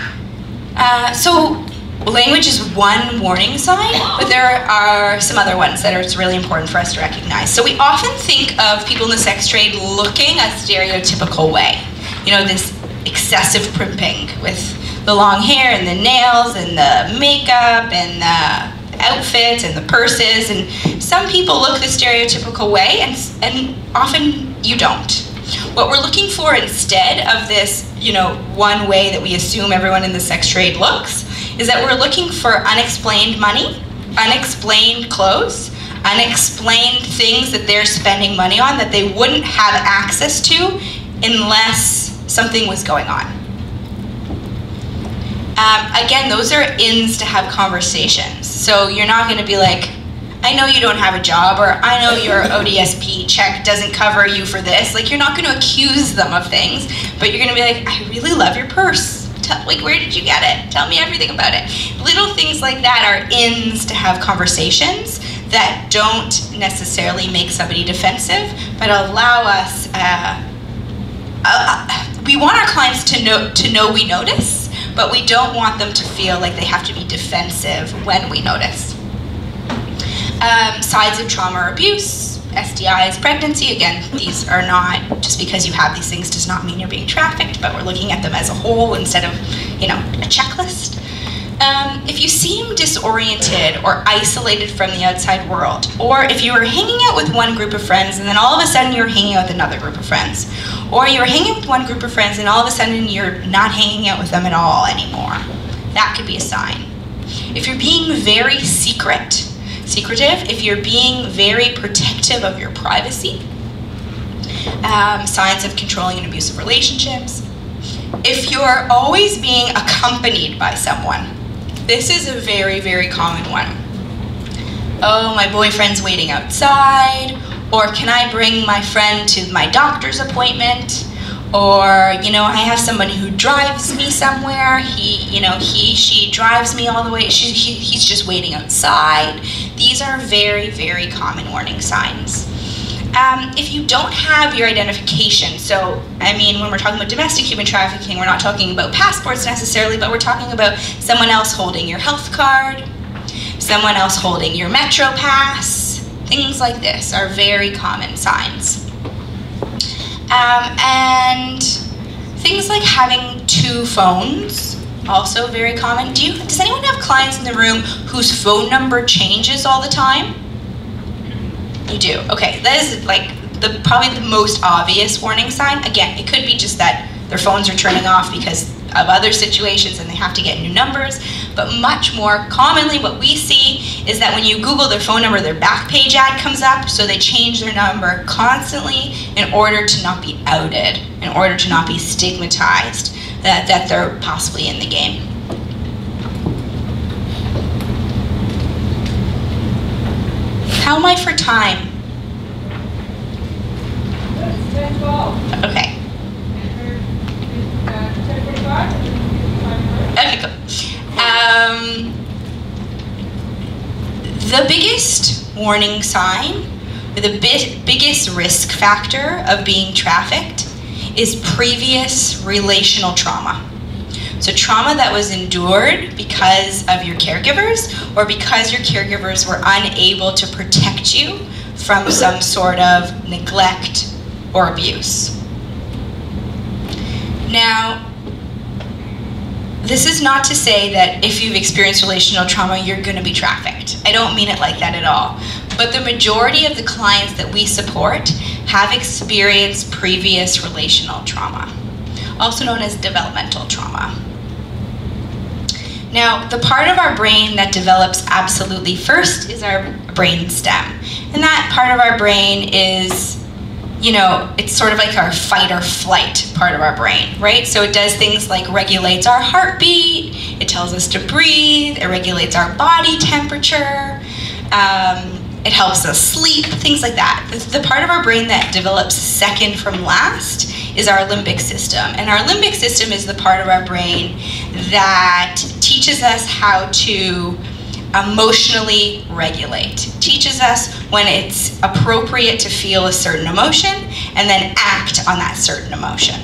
Uh, so language is one warning sign, but there are some other ones that are really important for us to recognize. So we often think of people in the sex trade looking a stereotypical way. You know, this excessive primping with the long hair and the nails and the makeup and the outfits and the purses. And some people look the stereotypical way and, and often you don't. What we're looking for instead of this, you know, one way that we assume everyone in the sex trade looks is that we're looking for unexplained money, unexplained clothes, unexplained things that they're spending money on that they wouldn't have access to unless something was going on. Um, again, those are ins to have conversations. So you're not going to be like, I know you don't have a job, or I know your ODSP check doesn't cover you for this. Like, you're not going to accuse them of things, but you're going to be like, I really love your purse. Tell, like, where did you get it? Tell me everything about it. Little things like that are ins to have conversations that don't necessarily make somebody defensive, but allow us. Uh, uh, we want our clients to know to know we notice, but we don't want them to feel like they have to be defensive when we notice. Um, signs of trauma or abuse, STIs, pregnancy. Again, these are not just because you have these things does not mean you're being trafficked, but we're looking at them as a whole instead of, you know, a checklist. Um, if you seem disoriented or isolated from the outside world, or if you were hanging out with one group of friends and then all of a sudden you're hanging out with another group of friends, or you're hanging with one group of friends and all of a sudden you're not hanging out with them at all anymore, that could be a sign. If you're being very secret, secretive, if you're being very protective of your privacy, um, signs of controlling and abusive relationships. If you're always being accompanied by someone, this is a very, very common one. Oh, my boyfriend's waiting outside, or can I bring my friend to my doctor's appointment? Or you know i have someone who drives me somewhere. He you know he she drives me all the way. She, he, he's just waiting outside. These are very very common warning signs. Um, if you don't have your identification so i mean when we're talking about domestic human trafficking we're not talking about passports necessarily but we're talking about someone else holding your health card someone else holding your metro pass. Things like this are very common signs um, and things like having two phones, also very common. Do you, does anyone have clients in the room whose phone number changes all the time? You do, okay. That is like the probably the most obvious warning sign. Again, it could be just that their phones are turning off because of other situations and they have to get new numbers. But much more commonly, what we see is that when you Google their phone number, their Backpage ad comes up, so they change their number constantly in order to not be outed, in order to not be stigmatized that, that they're possibly in the game. How am I for time? Okay. Okay, cool. Um, the biggest warning sign, the bi- biggest risk factor of being trafficked is previous relational trauma. So, trauma that was endured because of your caregivers or because your caregivers were unable to protect you from some sort of neglect or abuse. Now, this is not to say that if you've experienced relational trauma, you're going to be trafficked. I don't mean it like that at all. But the majority of the clients that we support have experienced previous relational trauma, also known as developmental trauma. Now, the part of our brain that develops absolutely first is our brain stem. And that part of our brain is you know, it's sort of like our fight or flight part of our brain, right? So it does things like regulates our heartbeat, it tells us to breathe, it regulates our body temperature, um, it helps us sleep, things like that. The part of our brain that develops second from last is our limbic system. And our limbic system is the part of our brain that teaches us how to emotionally regulate. Teaches us when it's appropriate to feel a certain emotion and then act on that certain emotion.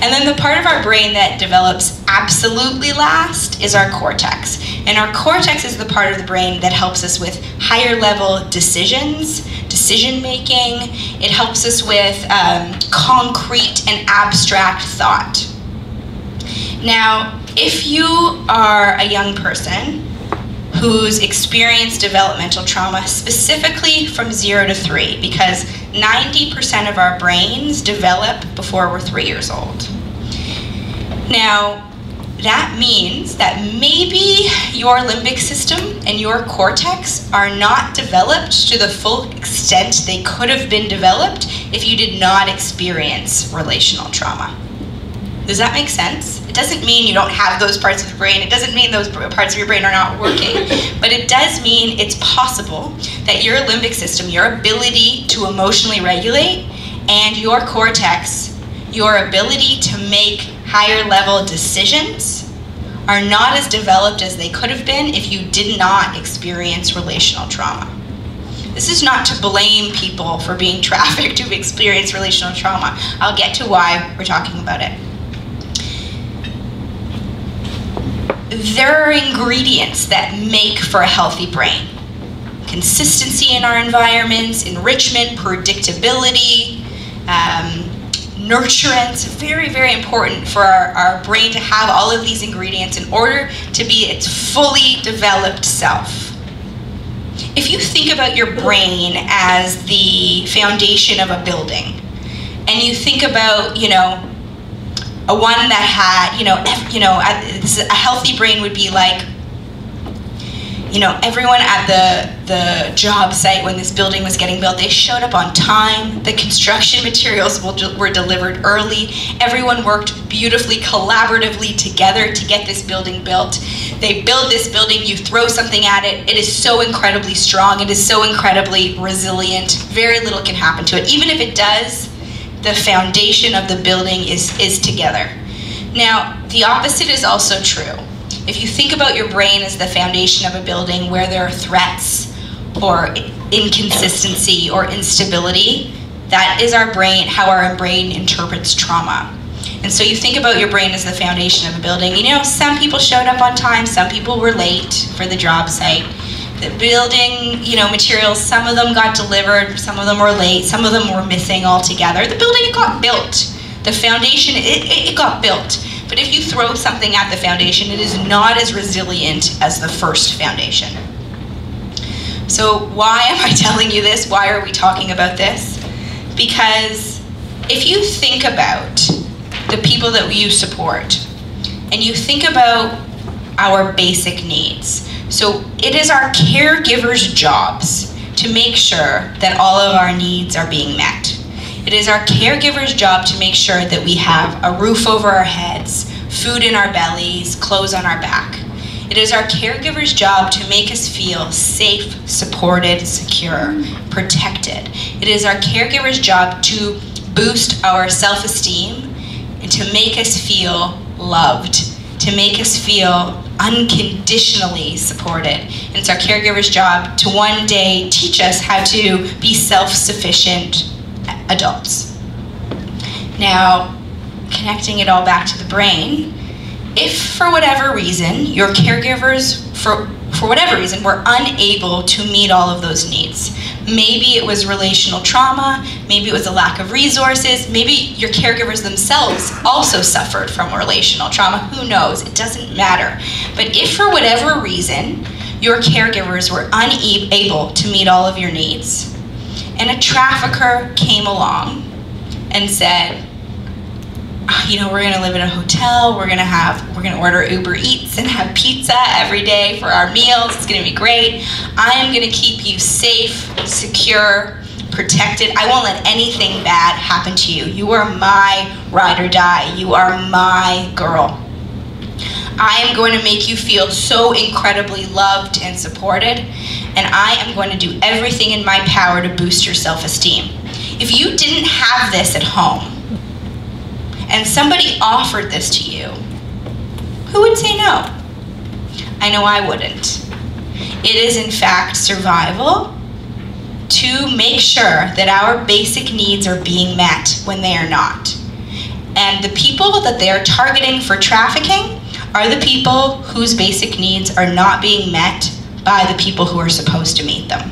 And then the part of our brain that develops absolutely last is our cortex. And our cortex is the part of the brain that helps us with higher level decisions, decision making. It helps us with um, concrete and abstract thought. Now, if you are a young person who's experienced developmental trauma specifically from zero to three because 90% of our brains develop before we're three years old. Now, that means that maybe your limbic system and your cortex are not developed to the full extent they could have been developed if you did not experience relational trauma. Does that make sense? It doesn't mean you don't have those parts of the brain. It doesn't mean those parts of your brain are not working. but it does mean it's possible that your limbic system, your ability to emotionally regulate, and your cortex, your ability to make higher level decisions, are not as developed as they could have been if you did not experience relational trauma. This is not to blame people for being trafficked who've experienced relational trauma. I'll get to why we're talking about it. There are ingredients that make for a healthy brain. Consistency in our environments, enrichment, predictability, um, nurturance, very, very important for our, our brain to have all of these ingredients in order to be its fully developed self. If you think about your brain as the foundation of a building, and you think about, you know, a one that had, you know, you know, a healthy brain would be like, you know, everyone at the the job site when this building was getting built, they showed up on time. The construction materials were delivered early. Everyone worked beautifully, collaboratively together to get this building built. They build this building, you throw something at it, it is so incredibly strong, it is so incredibly resilient. Very little can happen to it. Even if it does, the foundation of the building is, is together. Now, the opposite is also true. If you think about your brain as the foundation of a building where there are threats or inconsistency or instability, that is our brain, how our brain interprets trauma. And so you think about your brain as the foundation of a building. You know, some people showed up on time, some people were late for the job site building, you know, materials, some of them got delivered, some of them were late, some of them were missing altogether. The building got built. The foundation, it, it, it got built. But if you throw something at the foundation, it is not as resilient as the first foundation. So why am I telling you this? Why are we talking about this? Because if you think about the people that you support, and you think about our basic needs, so it is our caregivers' jobs to make sure that all of our needs are being met. It is our caregivers' job to make sure that we have a roof over our heads, food in our bellies, clothes on our back. It is our caregivers' job to make us feel safe, supported, secure, protected. It is our caregivers' job to boost our self esteem and to make us feel loved, to make us feel unconditionally supported. And it's our caregiver's job to one day teach us how to be self-sufficient adults. Now, connecting it all back to the brain, if for whatever reason your caregivers, for, for whatever reason, we were unable to meet all of those needs, Maybe it was relational trauma, maybe it was a lack of resources, maybe your caregivers themselves also suffered from relational trauma. Who knows? It doesn't matter. But if for whatever reason your caregivers were unable to meet all of your needs, and a trafficker came along and said, Uh, you know, we're gonna live in a hotel, we're gonna have, we're gonna order Uber Eats and have pizza every day for our meals, it's gonna be great. I am gonna keep you safe, secure, protected. I won't let anything bad happen to you. You are my ride or die. You are my girl. I am going to make you feel so incredibly loved and supported, and I am going to do everything in my power to boost your self esteem. If you didn't have this at home, and somebody offered this to you, who would say no? I know I wouldn't. It is, in fact, survival to make sure that our basic needs are being met when they are not. And the people that they are targeting for trafficking are the people whose basic needs are not being met by the people who are supposed to meet them.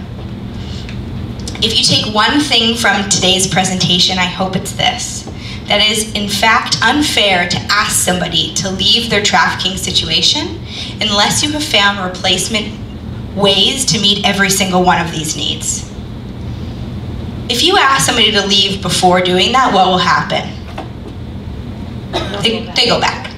If you take one thing from today's presentation, I hope it's this that is in fact unfair to ask somebody to leave their trafficking situation unless you have found replacement ways to meet every single one of these needs. If you ask somebody to leave before doing that, what will happen? They, they go back.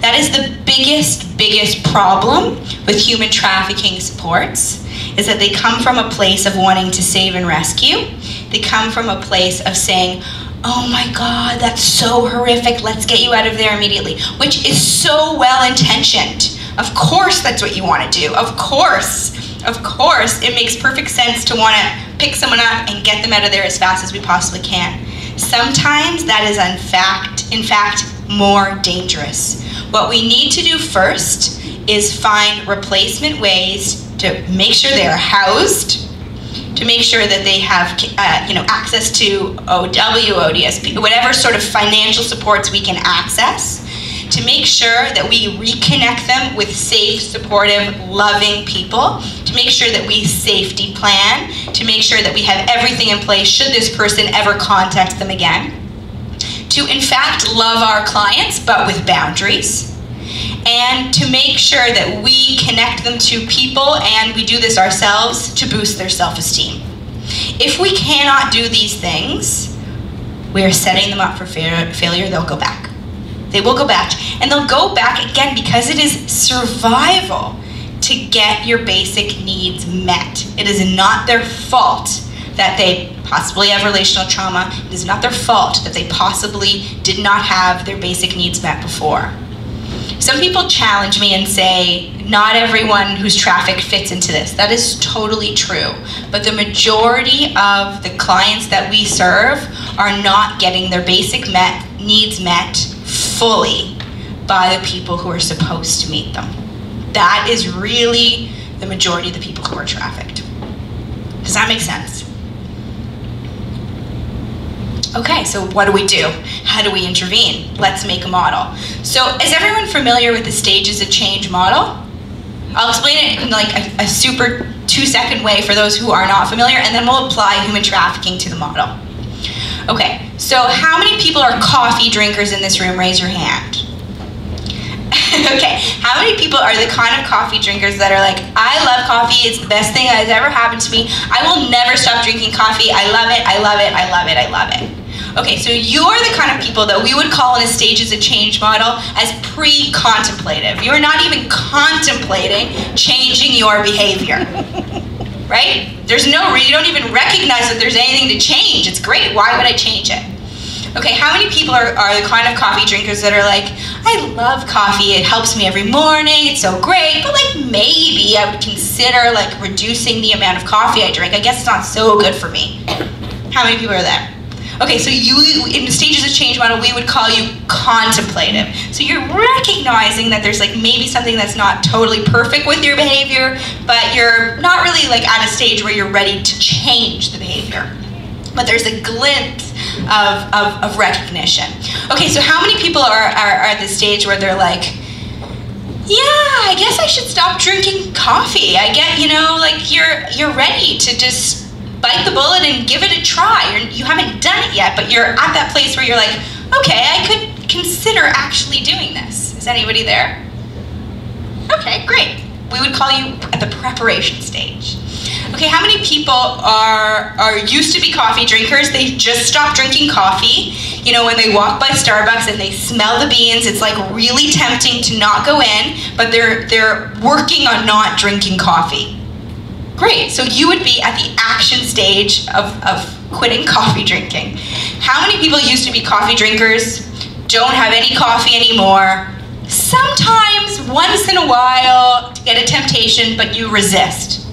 That is the biggest, biggest problem with human trafficking supports is that they come from a place of wanting to save and rescue. They come from a place of saying, oh my God, that's so horrific, let's get you out of there immediately, which is so well intentioned. Of course, that's what you want to do. Of course, of course, it makes perfect sense to want to pick someone up and get them out of there as fast as we possibly can. Sometimes that is in fact, in fact, more dangerous. What we need to do first is find replacement ways to make sure they are housed, to make sure that they have uh, you know, access to OW, ODSP, whatever sort of financial supports we can access, to make sure that we reconnect them with safe, supportive, loving people, to make sure that we safety plan, to make sure that we have everything in place should this person ever contact them again, to in fact love our clients but with boundaries, and to make sure that we connect them to people and we do this ourselves to boost their self-esteem. If we cannot do these things, we are setting them up for fa failure, they'll go back. They will go back, and they'll go back again because it is survival to get your basic needs met. It is not their fault that they possibly have relational trauma. It is not their fault that they possibly did not have their basic needs met before. Some people challenge me and say, not everyone who's trafficked fits into this. That is totally true. But the majority of the clients that we serve are not getting their basic met, needs met fully by the people who are supposed to meet them. That is really the majority of the people who are trafficked. Does that make sense? Okay, so what do we do? How do we intervene? Let's make a model. So is everyone familiar with the stages of change model? I'll explain it in like a, a super two second way for those who are not familiar and then we'll apply human trafficking to the model. Okay, so how many people are coffee drinkers in this room? Raise your hand. okay, how many people are the kind of coffee drinkers that are like, I love coffee, it's the best thing that has ever happened to me. I will never stop drinking coffee. I love it, I love it, I love it, I love it. Okay, so you're the kind of people that we would call in a stages of change model as pre-contemplative. You're not even contemplating changing your behavior. right? There's no, you don't even recognize that there's anything to change. It's great, why would I change it? Okay, how many people are, are the kind of coffee drinkers that are like, I love coffee, it helps me every morning, it's so great, but like maybe I would consider like reducing the amount of coffee I drink. I guess it's not so good for me. How many people are there? Okay, so you, in the stages of change model, we would call you contemplative. So you're recognizing that there's like maybe something that's not totally perfect with your behavior, but you're not really like at a stage where you're ready to change the behavior. But there's a glimpse of, of, of recognition. Okay, so how many people are, are, are at the stage where they're like, yeah, I guess I should stop drinking coffee. I get, you know, like you're you're ready to just bite the bullet and give it a try. You're, you haven't done it yet, but you're at that place where you're like, okay, I could consider actually doing this. Is anybody there? Okay, great. We would call you at the preparation stage. Okay, how many people are, are used to be coffee drinkers? They just stopped drinking coffee. You know, when they walk by Starbucks and they smell the beans, it's like really tempting to not go in, but they're, they're working on not drinking coffee. Great, so you would be at the action stage of, of quitting coffee drinking. How many people used to be coffee drinkers, don't have any coffee anymore, sometimes once in a while get a temptation, but you resist?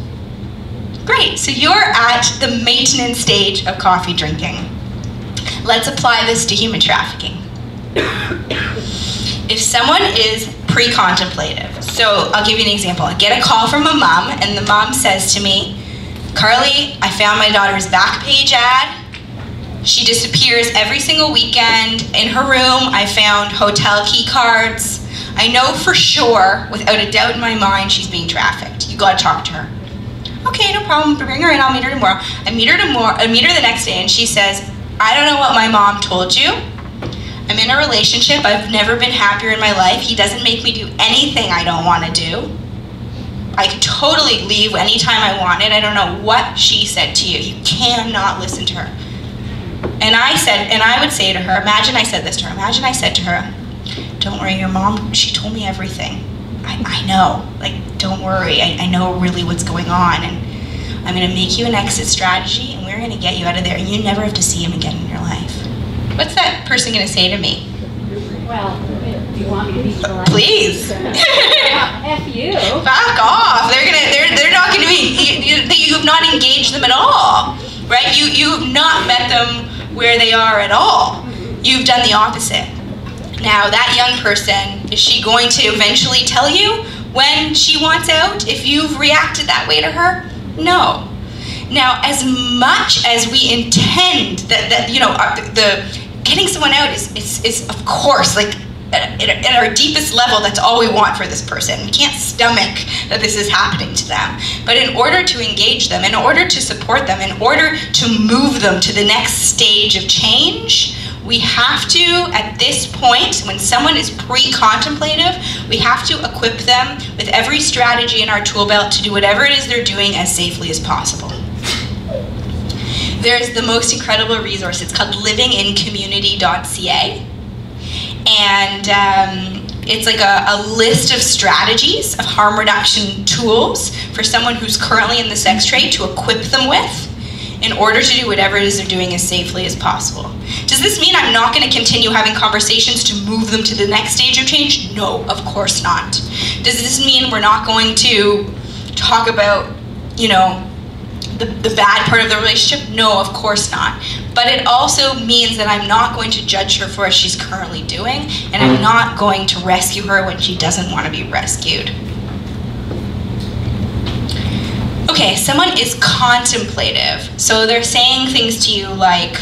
Great, so you're at the maintenance stage of coffee drinking. Let's apply this to human trafficking. if someone is pre-contemplative, so I'll give you an example. I get a call from a mom, and the mom says to me, Carly, I found my daughter's Backpage ad. She disappears every single weekend. In her room, I found hotel key cards. I know for sure, without a doubt in my mind, she's being trafficked. You gotta talk to her. Okay, no problem. Bring her in. I'll meet her tomorrow. I meet her tomorrow. I meet her the next day, and she says, "I don't know what my mom told you. I'm in a relationship. I've never been happier in my life. He doesn't make me do anything I don't want to do. I can totally leave anytime I want it. I don't know what she said to you. You cannot listen to her." And I said, and I would say to her, imagine I said this to her. Imagine I said to her, Don't worry, your mom, she told me everything. I, I know. Like, don't worry. I, I know really what's going on. And I'm going to make you an exit strategy and we're going to get you out of there. And you never have to see him again in your life. What's that person going to say to me? Well, do you want me to be polite? Please. F you. Back off. They're gonna. They're. They're not gonna be. You, you, have not engaged them at all, right? You. You have not met them where they are at all. You've done the opposite. Now that young person, is she going to eventually tell you when she wants out? If you've reacted that way to her, no. Now, as much as we intend that, that you know, our, the getting someone out is, is, is of course like at, at, our deepest level, that's all we want for this person. We can't stomach that this is happening to them. But in order to engage them, in order to support them, in order to move them to the next stage of change, we have to, at this point, when someone is pre contemplative, we have to equip them with every strategy in our tool belt to do whatever it is they're doing as safely as possible. There's the most incredible resource. It's called livingincommunity.ca and um, it's like a, a, list of strategies of harm reduction tools for someone who's currently in the sex trade to equip them with in order to do whatever it is they're doing as safely as possible. Does this mean I'm not going to continue having conversations to move them to the next stage of change? No, of course not. Does this mean we're not going to talk about, you know, the, the bad part of the relationship? No, of course not. But it also means that I'm not going to judge her for what she's currently doing, and I'm mm. not going to rescue her when she doesn't want to be rescued. Okay, someone is contemplative. So they're saying things to you like,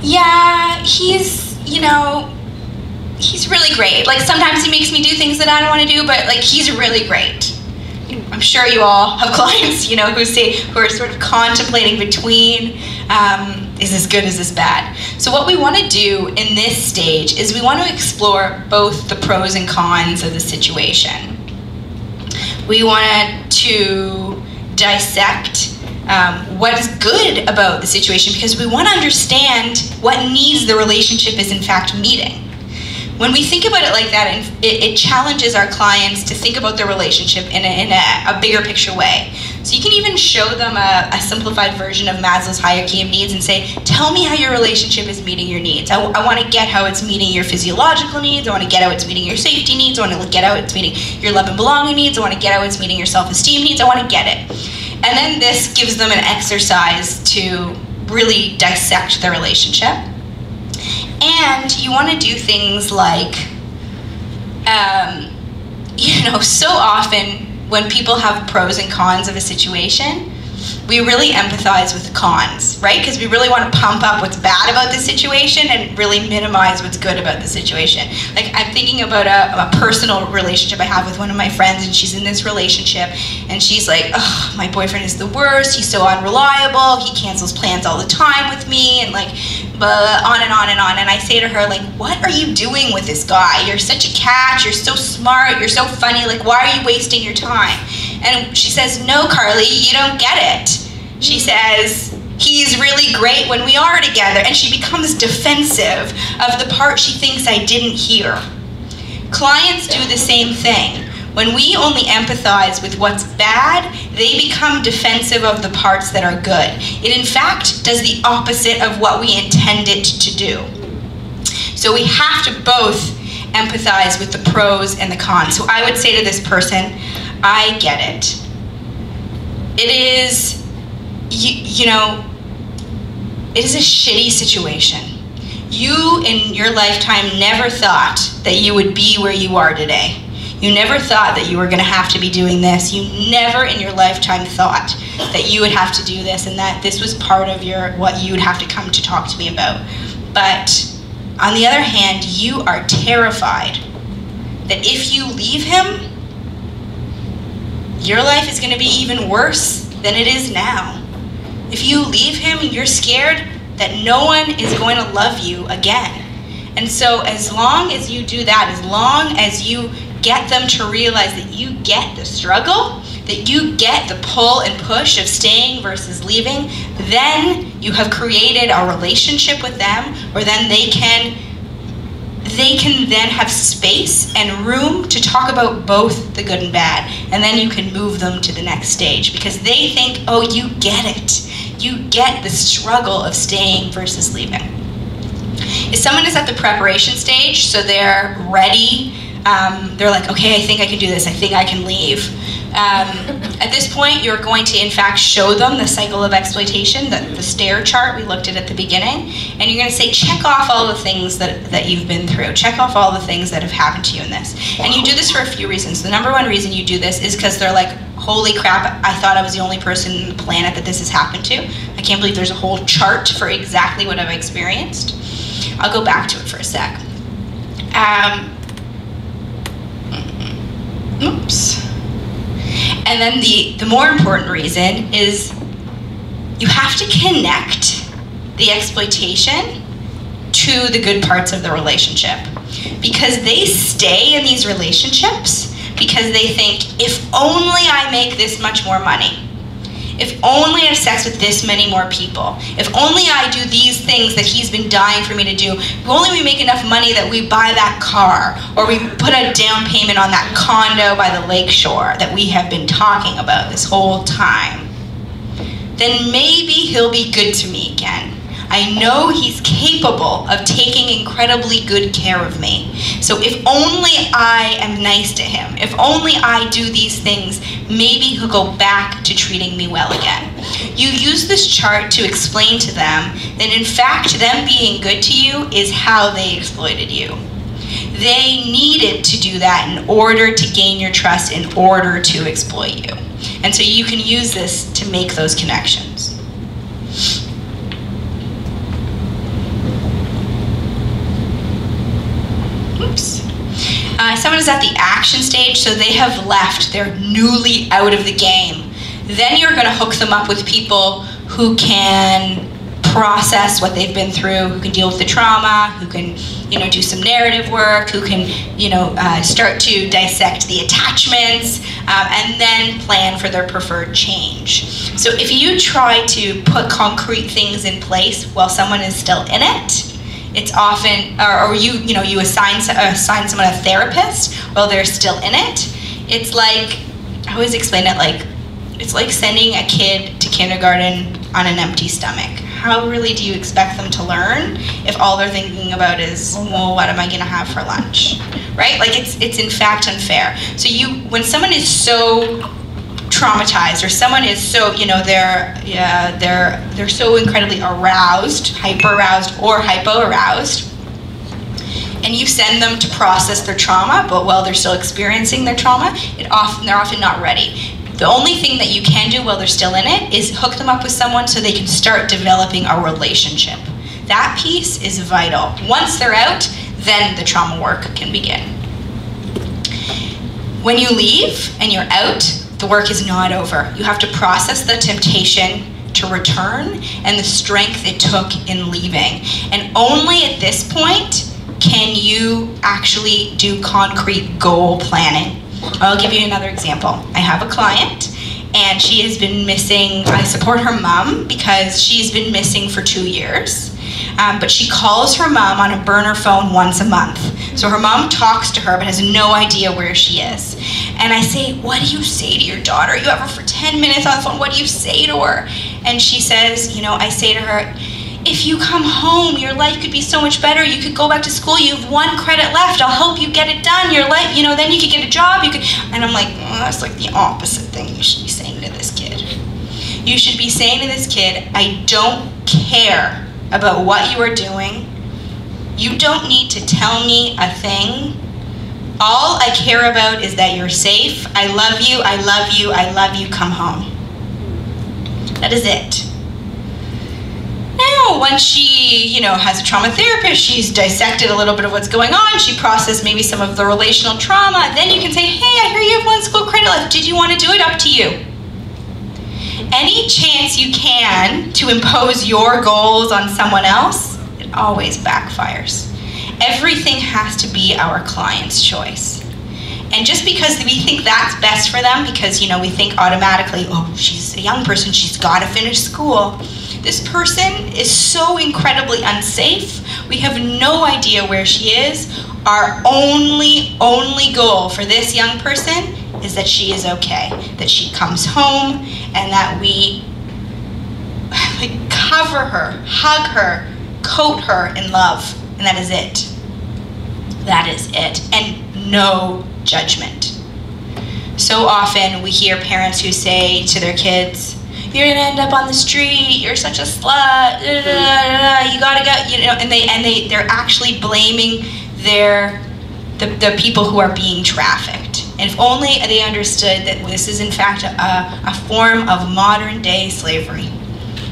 yeah, he's, you know, he's really great. Like sometimes he makes me do things that I don't want to do, but like he's really great. I'm sure you all have clients, you know, who say who are sort of contemplating between um, is this good, is this bad? So what we want to do in this stage is we want to explore both the pros and cons of the situation. We want to dissect um, what is good about the situation because we want to understand what needs the relationship is in fact meeting. When we think about it like that, it, it challenges our clients to think about their relationship in, a, in a, a bigger picture way. So you can even show them a, a, simplified version of Maslow's hierarchy of needs and say, tell me how your relationship is meeting your needs. I, I want to get how it's meeting your physiological needs. I want to get how it's meeting your safety needs. I want to get how it's meeting your love and belonging needs. I want to get how it's meeting your self-esteem needs. I want to get it. And then this gives them an exercise to really dissect their relationship. And you want to do things like, um, you know, so often when people have pros and cons of a situation, we really empathize with the cons, right? Because we really want to pump up what's bad about the situation and really minimize what's good about the situation. Like I'm thinking about a, a, personal relationship I have with one of my friends, and she's in this relationship, and she's like, "Oh, my boyfriend is the worst. He's so unreliable. He cancels plans all the time with me, and like, but on and on and on." And I say to her, like, "What are you doing with this guy? You're such a catch. You're so smart. You're so funny. Like, why are you wasting your time?" And she says, No, Carly, you don't get it. She mm. says, He's really great when we are together. And she becomes defensive of the part she thinks I didn't hear. Clients do the same thing. When we only empathize with what's bad, they become defensive of the parts that are good. It, in fact, does the opposite of what we intend it to do. So we have to both empathize with the pros and the cons. So I would say to this person, I get it. It is, you, you know, it is a shitty situation. You in your lifetime never thought that you would be where you are today. You never thought that you were going to have to be doing this. You never in your lifetime thought that you would have to do this and that this was part of your what you would have to come to talk to me about. But on the other hand, you are terrified that if you leave him, your life is going to be even worse than it is now. If you leave him, you're scared that no one is going to love you again. And so, as long as you do that, as long as you get them to realize that you get the struggle, that you get the pull and push of staying versus leaving, then you have created a relationship with them where then they can they can then have space and room to talk about both the good and bad. And then you can move them to the next stage because they think, oh, you get it. You get the struggle of staying versus leaving. If someone is at the preparation stage, so they're ready, um, they're like, okay, I think I can do this, I think I can leave. Um, at this point, you're going to, in fact, show them the cycle of exploitation, the, the stair chart we looked at at the beginning, and you're going to say, check off all the things that, that you've been through. Check off all the things that have happened to you in this. And you do this for a few reasons. The number one reason you do this is because they're like, holy crap, I thought I was the only person in the planet that this has happened to. I can't believe there's a whole chart for exactly what I've experienced. I'll go back to it for a sec. Um, oops. And then the, the more important reason is you have to connect the exploitation to the good parts of the relationship. Because they stay in these relationships because they think, if only I make this much more money, if only I have sex with this many more people. If only I do these things that he's been dying for me to do. If only we make enough money that we buy that car or we put a down payment on that condo by the lakeshore that we have been talking about this whole time. Then maybe he'll be good to me again. I know he's capable of taking incredibly good care of me. So if only I am nice to him, if only I do these things, maybe he'll go back to treating me well again. You use this chart to explain to them that in fact them being good to you is how they exploited you. They needed to do that in order to gain your trust, in order to exploit you. And so you can use this to make those connections. Oops. Uh, someone is at the action stage, so they have left. They're newly out of the game. Then you're going to hook them up with people who can process what they've been through, who can deal with the trauma, who can, you know, do some narrative work, who can, you know, uh, start to dissect the attachments, um, and then plan for their preferred change. So if you try to put concrete things in place while someone is still in it, it's often, or, or you, you know, you assign assign someone a therapist while they're still in it. It's like I always explain it like it's like sending a kid to kindergarten on an empty stomach. How really do you expect them to learn if all they're thinking about is, well, what am I gonna have for lunch? Right? Like it's it's in fact unfair. So you when someone is so traumatized or someone is so you know they're yeah they're they're so incredibly aroused hyper aroused or hypo aroused and you send them to process their trauma but while they're still experiencing their trauma it often they're often not ready. The only thing that you can do while they're still in it is hook them up with someone so they can start developing a relationship. That piece is vital. Once they're out then the trauma work can begin. When you leave and you're out the work is not over. You have to process the temptation to return and the strength it took in leaving. And only at this point can you actually do concrete goal planning. I'll give you another example. I have a client and she has been missing, I support her mom because she's been missing for two years. Um, but she calls her mom on a burner phone once a month. So her mom talks to her but has no idea where she is. And I say, What do you say to your daughter? You have her for 10 minutes on the phone. What do you say to her? And she says, You know, I say to her, if you come home, your life could be so much better. You could go back to school. You have one credit left. I'll help you get it done. Your life, you know, then you could get a job. You could, and I'm like, that's like the opposite thing you should be saying to this kid. You should be saying to this kid, I don't care about what you are doing. You don't need to tell me a thing. All I care about is that you're safe. I love you. I love you. I love you. Come home. That is it. Now, once she, you know, has a trauma therapist, she's dissected a little bit of what's going on, she processed maybe some of the relational trauma, then you can say, hey, I hear you have one school credit left. Did you want to do it? Up to you any chance you can to impose your goals on someone else, it always backfires. Everything has to be our client's choice. And just because we think that's best for them, because you know we think automatically, oh, she's a young person, she's got to finish school. this person is so incredibly unsafe. We have no idea where she is. Our only, only goal for this young person is that she is okay, that she comes home, and that we cover her, hug her, coat her in love, and that is it. That is it. And no judgment. So often we hear parents who say to their kids, you're gonna end up on the street. You're such a slut. You gotta go. You know, and they and they they're actually blaming their the, the people who are being trafficked. And if only they understood that this is in fact a, a form of modern day slavery.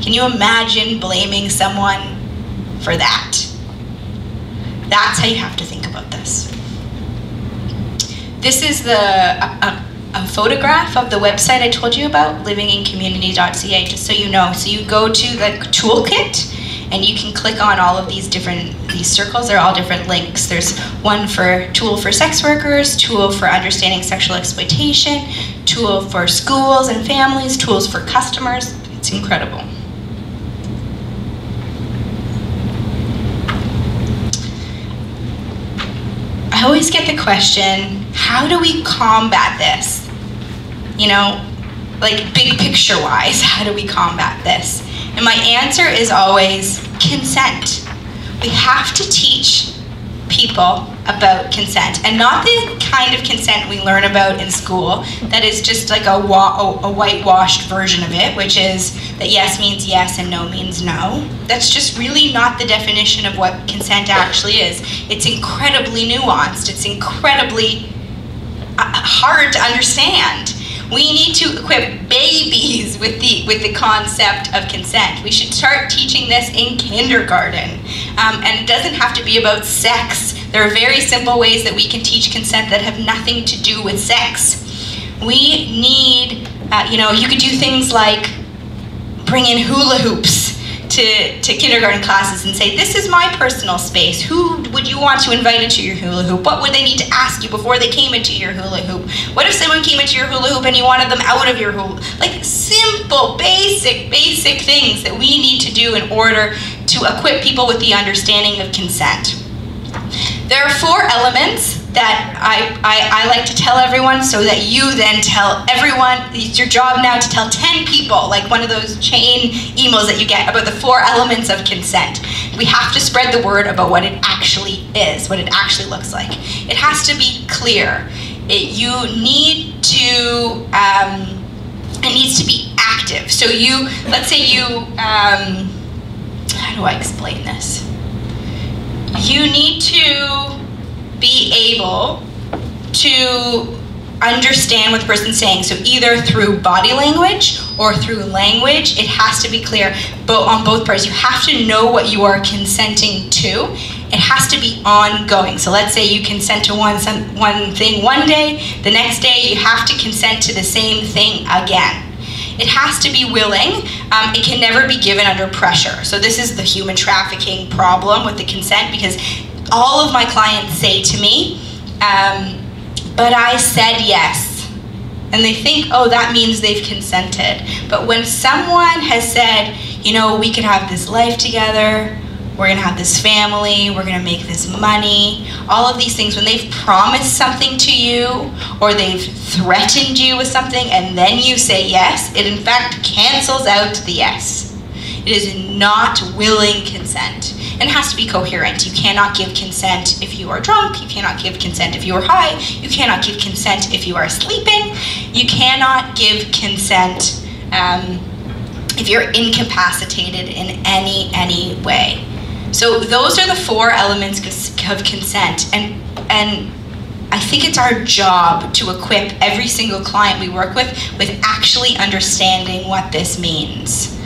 Can you imagine blaming someone for that? That's how you have to think about this. This is the a, a photograph of the website I told you about, livingincommunity.ca, just so you know. So you go to the toolkit and you can click on all of these different these circles they're all different links there's one for tool for sex workers tool for understanding sexual exploitation tool for schools and families tools for customers it's incredible I always get the question how do we combat this? You know, like big picture wise, how do we combat this? And my answer is always consent. We have to teach people about consent. And not the kind of consent we learn about in school that is just like a, wa- a, whitewashed version of it which is that yes means yes and no means no. That's just really not the definition of what consent actually is. It's incredibly nuanced. It's incredibly uh, hard to understand we need to equip babies with the with the concept of consent. We should start teaching this in kindergarten, um, and it doesn't have to be about sex. There are very simple ways that we can teach consent that have nothing to do with sex. We need, uh, you know, you could do things like bring in hula hoops to, to kindergarten classes and say, this is my personal space. Who would you want to invite into your hula hoop? What would they need to ask you before they came into your hula hoop? What if someone came into your hula hoop and you wanted them out of your hula? Like simple, basic, basic things that we need to do in order to equip people with the understanding of consent. There are four elements that I, I, I, like to tell everyone so that you then tell everyone. It's your job now to tell 10 people, like one of those chain emails that you get about the four elements of consent. We have to spread the word about what it actually is, what it actually looks like. It has to be clear. It, you need to, um, it needs to be active. So you, let's say you, um, how do I explain this? You need to be able to understand what the person's saying. So either through body language or through language, it has to be clear but on both parts. You have to know what you are consenting to. It has to be ongoing. So let's say you consent to one, one thing one day, the next day you have to consent to the same thing again. It has to be willing. Um, it can never be given under pressure. So this is the human trafficking problem with the consent because all of my clients say to me, um, but I said yes. And they think, oh, that means they've consented. But when someone has said, you know, we could have this life together, we're gonna have this family, we're gonna make this money, all of these things, when they've promised something to you or they've threatened you with something and then you say yes, it in fact cancels out the yes. It is not willing consent and has to be coherent. You cannot give consent if you are drunk. You cannot give consent if you are high. You cannot give consent if you are sleeping. You cannot give consent um, if you're incapacitated in any any way. So those are the four elements of consent, and and I think it's our job to equip every single client we work with with actually understanding what this means.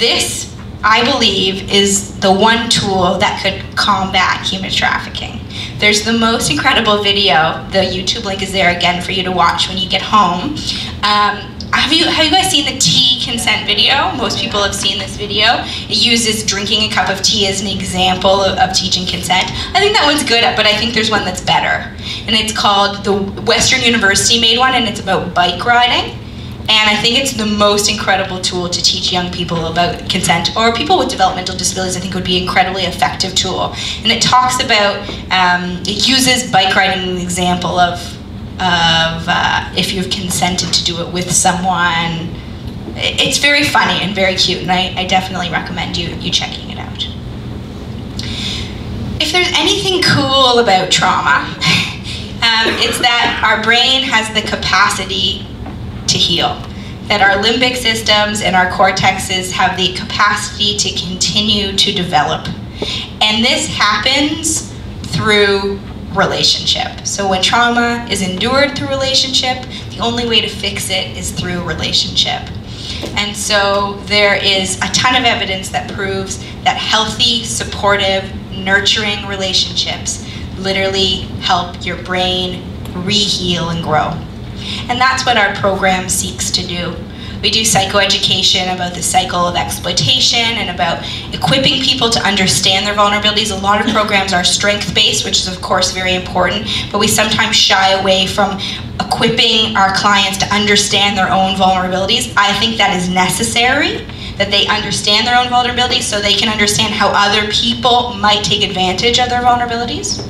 This I believe, is the one tool that could combat human trafficking. There's the most incredible video. The YouTube link is there again for you to watch when you get home. Um, have you have you guys seen the tea consent video? Most people have seen this video. It uses drinking a cup of tea as an example of, of teaching consent. I think that one's good, but I think there's one that's better. And it's called the Western University made one, and it's about bike riding And I think it's the most incredible tool to teach young people about consent, or people with developmental disabilities. I think would be an incredibly effective tool. And it talks about, um, it uses bike riding as an example of, of uh, if you've consented to do it with someone. It's very funny and very cute, and I, I definitely recommend you you checking it out. If there's anything cool about trauma, um, it's that our brain has the capacity to heal. That our limbic systems and our cortexes have the capacity to continue to develop. And this happens through relationship. So when trauma is endured through relationship, the only way to fix it is through relationship. And so there is a ton of evidence that proves that healthy, supportive, nurturing relationships literally help your brain re-heal and grow. And that's what our program seeks to do. We do psychoeducation about the cycle of exploitation and about equipping people to understand their vulnerabilities. A lot of programs are strength based, which is, of course, very important, but we sometimes shy away from equipping our clients to understand their own vulnerabilities. I think that is necessary, that they understand their own vulnerabilities so they can understand how other people might take advantage of their vulnerabilities.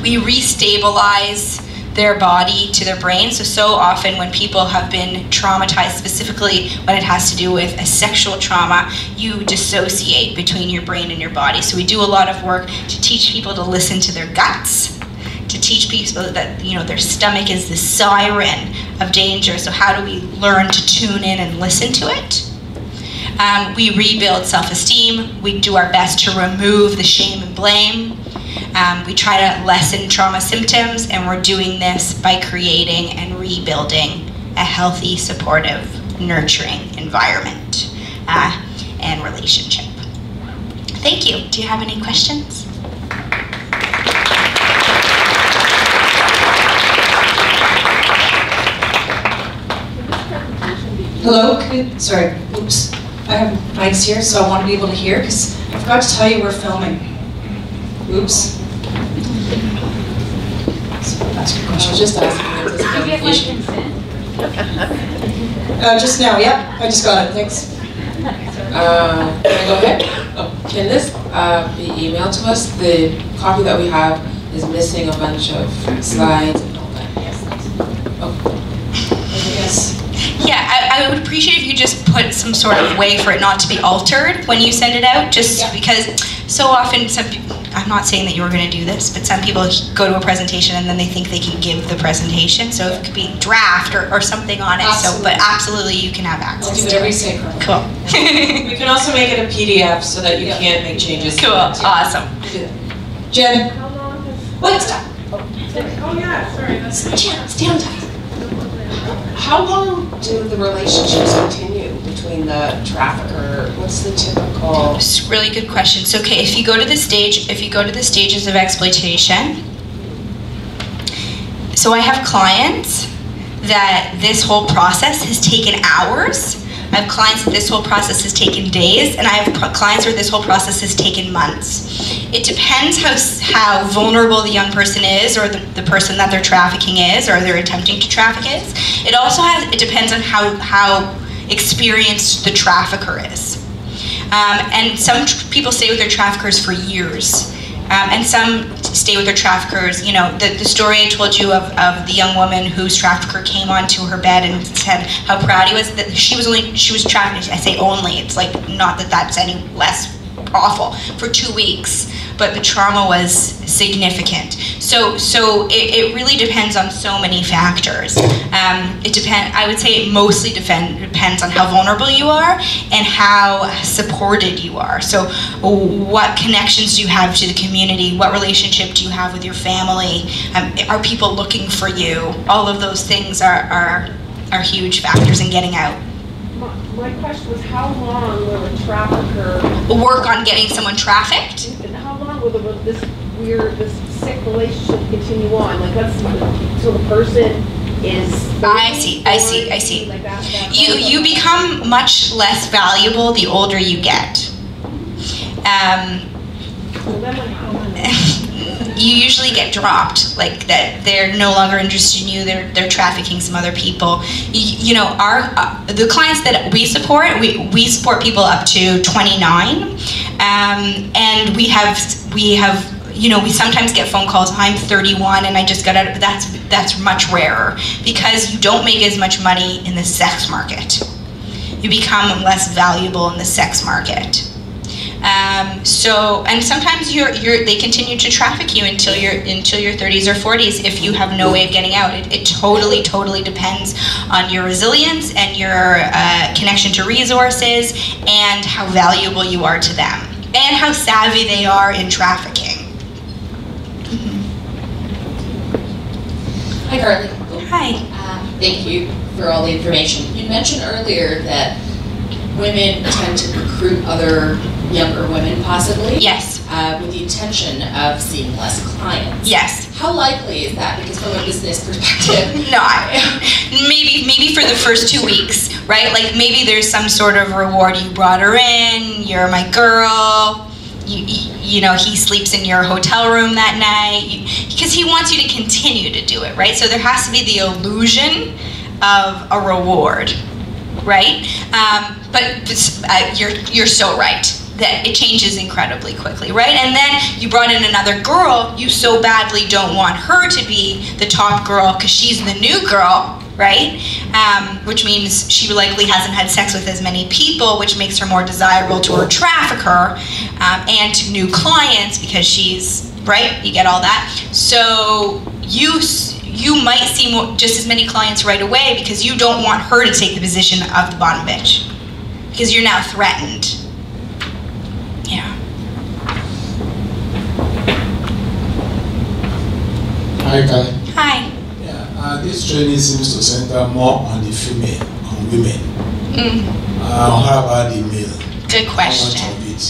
We restabilize their body to their brain. So, so often when people have been traumatized, specifically when it has to do with a sexual trauma, you dissociate between your brain and your body. So, we do a lot of work to teach people to listen to their guts, to teach people that, you know, their stomach is the siren of danger. So, how do we learn to tune in and listen to it? Um, we rebuild self esteem. We do our best to remove the shame and blame. Um, we try to lessen trauma symptoms, and we're doing this by creating and rebuilding a healthy, supportive, nurturing environment uh, and relationship. Thank you. Do you have any questions? Hello, sorry, oops. I have mics here, so I want to be able to hear, because I forgot to tell you we're filming. Oops. So, Ask your I was question. just asking if this Did you get my consent? Uh, just now, yep, I just got it, thanks. uh, can I go ahead? Oh, Can this, uh, be emailed to us? The copy that we have is missing a bunch of slides and all that. Yes. Yeah, I, I would appreciate if you just put some sort of way for it not to be altered when you send it out, just Yeah. because so often some people, I'm not saying that you were going to do this, but some people go to a presentation and then they think they can give the presentation. So it could be draft or, or something on it. So, but absolutely, you can have access. I'll access do to whatever you it. say, Cool. We can also make it a PDF so that you Yeah. can't make changes. cool. Awesome. Jen, How long has, wait, stop. oh yeah, sorry, that's. Jen, stand tight. How long do the relationships continue between the trafficker? What's the typical? It's really good question. So, okay, if you go to the stage, if you go to the stages of exploitation, so I have clients that this whole process has taken hours. I have clients that this whole process has taken days, and I have clients where this whole process has taken months. It depends how how vulnerable the young person is, or the, the person that they're trafficking is, or they're attempting to traffic is. It also has it depends on how how experienced the trafficker is. Um, and some people stay with their traffickers for years. Um, and some stay with their traffickers. You know, the, the story I told you of, of the young woman whose trafficker came onto her bed and said how proud he was that she was only, she was trafficked. I say only, it's like not that that's any less awful, for two weeks. But the trauma was significant. So, so it, it really depends on so many factors. Um, it depend. I would say it mostly depend, depends on how vulnerable you are and how supported you are. So, what connections do you have to the community? What relationship do you have with your family? Um, are people looking for you? All of those things are are, are huge factors in getting out. My, question was, how long will a trafficker, Work on getting someone trafficked. and how long will the, this weird, this sick relationship continue on? Like, that's, till the person is. I see, I see, I see. Like that, that. You you become much less valuable the older you get. Um, So then when, how long? You usually get dropped, like that they're no longer interested in you. They're they're trafficking some other people. You, you know, our uh, the clients that we support, we we support people up to 29, um, and we have we have you know, we sometimes get phone calls, I'm 31 and I just got out of, that's, that's much rarer because you don't make as much money in the sex market. You become less valuable in the sex market. Um, so, and sometimes you're, you're, they continue to traffic you until your until your 30s or 40s if you have no way of getting out. It, it totally, totally depends on your resilience and your uh, connection to resources and how valuable you are to them and how savvy they are in trafficking. Hi, Carly. Hi. Um, thank you for all the information. You mentioned earlier that women tend to recruit other younger women, possibly, Yes. uh, with the intention of seeing less clients. Yes. How likely is that? Because from a business perspective, No, I, maybe maybe for the first two weeks, right? Like maybe there's some sort of reward. You brought her in. You're my girl. You, you know he sleeps in your hotel room that night because he wants you to continue to do it, right? So there has to be the illusion of a reward, right? Um, but uh, you're you're so right that it changes incredibly quickly, right? And then you brought in another girl, you so badly don't want her to be the top girl because she's the new girl, right? Um, which means she likely hasn't had sex with as many people, which makes her more desirable to her trafficker um, and to new clients because she's right. You get all that. So you you might see more, just as many clients right away because you don't want her to take the position of the bottom bitch because you're now threatened. Yeah. Hi, Carly. Hi. Yeah, uh, this training seems to center more on the female, on women. Mm, Uh, how about the male? good question. How much of it?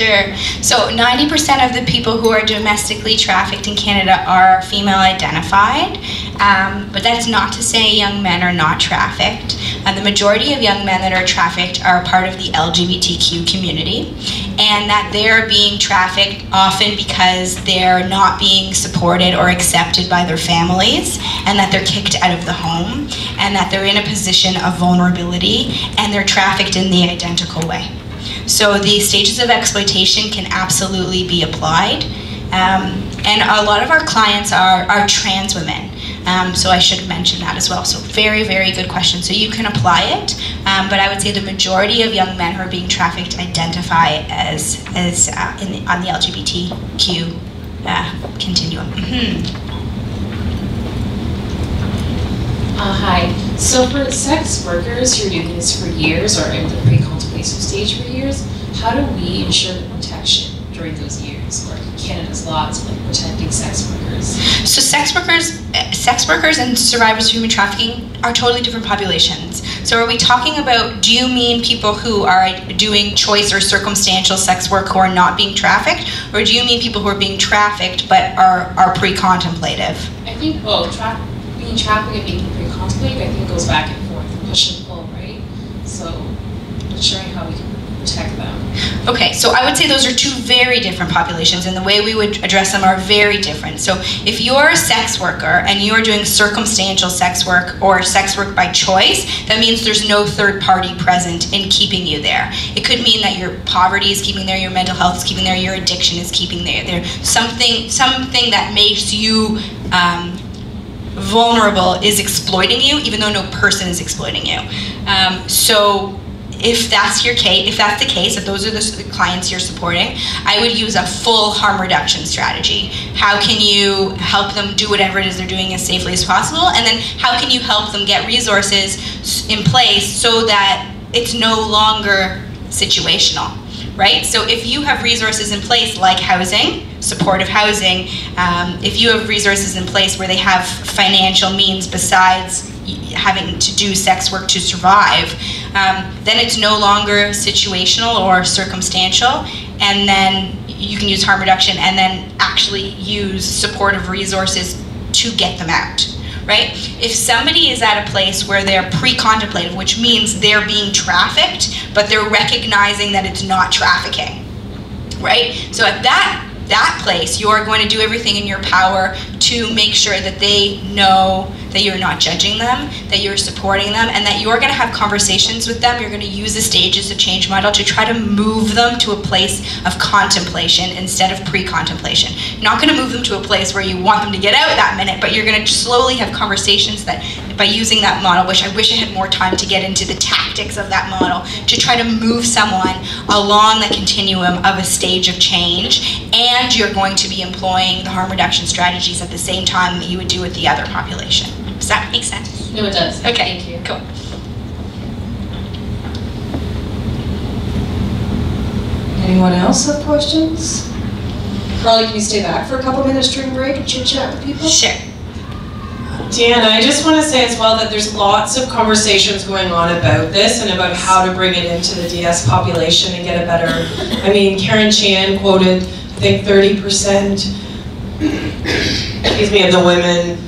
Sure. So 90% of the people who are domestically trafficked in Canada are female identified, um, but that's not to say young men are not trafficked. Uh, the majority of young men that are trafficked are part of the LGBTQ community, and that they're being trafficked often because they're not being supported or accepted by their families, and that they're kicked out of the home, and that they're in a position of vulnerability, and they're trafficked in the identical way. So the stages of exploitation can absolutely be applied. Um, and a lot of our clients are, are trans women. Um, so I should mention that as well. So very, very good question. So you can apply it, um, but I would say the majority of young men who are being trafficked identify as, as uh, in on the LGBTQ uh, continuum. Mhm. Uh, hi. So for sex workers who doing this for years or in the pre-contemplation stage for years, how do we ensure the protection during those years or Canada's laws like protecting sex workers? So sex workers, sex workers and survivors of human trafficking are totally different populations. So are we talking about, do you mean people who are doing choice or circumstantial sex work who are not being trafficked? Or do you mean people who are being trafficked but are, are pre-contemplative? I think both tra- being trafficked and being pre-contemplated, I think goes back and forth, push and pull, right? So ensuring how we can protect them. Okay, so I would say those are two very different populations, and the way we would address them are very different. So, if you're a sex worker and you're doing circumstantial sex work or sex work by choice, that means there's no third party present in keeping you there. It could mean that your poverty is keeping there, your mental health is keeping there, your addiction is keeping there. There something something that makes you um, vulnerable is exploiting you, even though no person is exploiting you. Um, so if that's your case, if that's the case, if those are the clients you're supporting, I would use a full harm reduction strategy. How can you help them do whatever it is they're doing as safely as possible? And then how can you help them get resources in place so that it's no longer situational? Right? So if you have resources in place like housing, supportive housing, um, if you have resources in place where they have financial means besides having to do sex work to survive, um, then it's no longer situational or circumstantial, and then you can use harm reduction and then actually use supportive resources to get them out. Right? If somebody is at a place where they're pre-contemplative, which means they're being trafficked, but they're recognizing that it's not trafficking, right? So at that that place, you are going to do everything in your power to make sure that they know that you're not judging them, that you're supporting them, and that you're going to have conversations with them. You're going to use the stage as a change model to try to move them to a place of contemplation instead of pre-contemplation. You're not going to move them to a place where you want them to get out that minute, but you're going to slowly have conversations that, by using that model, which I wish I had more time to get into the tactics of that model, to try to move someone along the continuum of a stage of change, and you're going to be employing the harm reduction strategies at the same time that you would do with the other population. Does that make sense? No, it does. Okay, Thank you. cool. Anyone else have questions? Carly, can you stay back for a couple minutes during break and chit chat with people? Sure. Deanna, I just want to say as well that there's lots of conversations going on about this and about how to bring it into the DS population and get a better, I mean, Karen Chan quoted, I think thirty percent, excuse me, of the women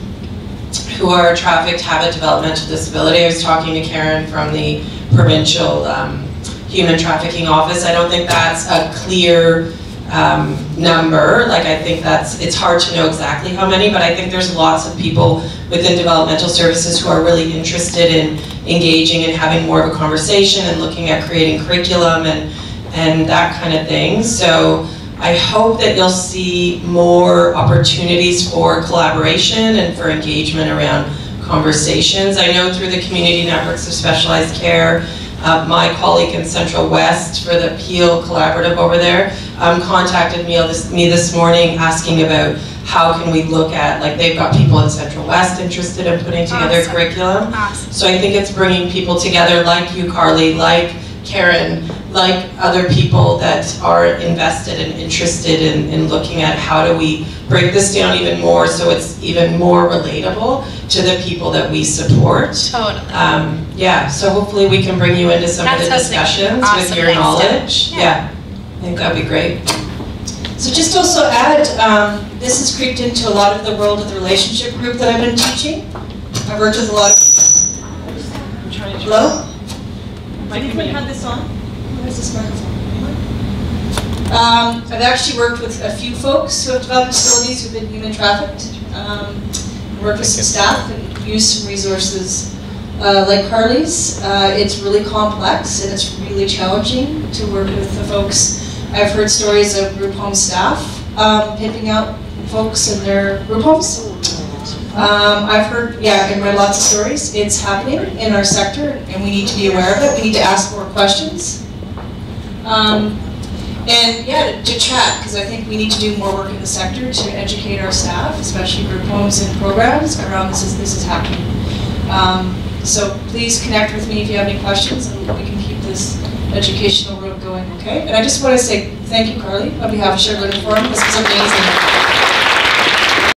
who are trafficked have a developmental disability. I was talking to Karen from the provincial um, human trafficking office. I don't think that's a clear um, number. Like I think that's, it's hard to know exactly how many, but I think there's lots of people within developmental services who are really interested in engaging and having more of a conversation and looking at creating curriculum and, and that kind of thing. So I hope that you'll see more opportunities for collaboration and for engagement around conversations. I know through the community networks of specialized care, uh, my colleague in Central West for the Peel Collaborative over there um, contacted me this, me this morning asking about how can we look at, like they've got people in Central West interested in putting together Awesome. curriculum. Awesome. So I think it's bringing people together like you, Carly, like Karen, like other people that are invested and interested in, in looking at how do we break this down even more so it's even more relatable to the people that we support. Totally. Um, yeah, so hopefully we can bring you into some of the That sounds like discussions with your next knowledge. Yeah. Yeah, I think that'd be great. So just also add, um, this has creeped into a lot of the world of the relationship group that I've been teaching. I've worked with a lot. Hello? Anyone have this on? Where's this microphone? Um, I've actually worked with a few folks who have developed facilities who've been human trafficked. Um, worked with some staff and used some resources uh, like Carly's. Uh, it's really complex and it's really challenging to work with the folks. I've heard stories of group home staff um, pimping out folks in their group homes. Um, I've heard, yeah, and read lots of stories. It's happening in our sector, and we need to be aware of it. We need to ask more questions. Um, and yeah, to, to chat, because I think we need to do more work in the sector to educate our staff, especially group homes and programs around this is this is happening. Um, so please connect with me if you have any questions, and we can keep this educational road going. Okay? And I just want to say thank you, Carly, on behalf of Learning Forum. This was amazing.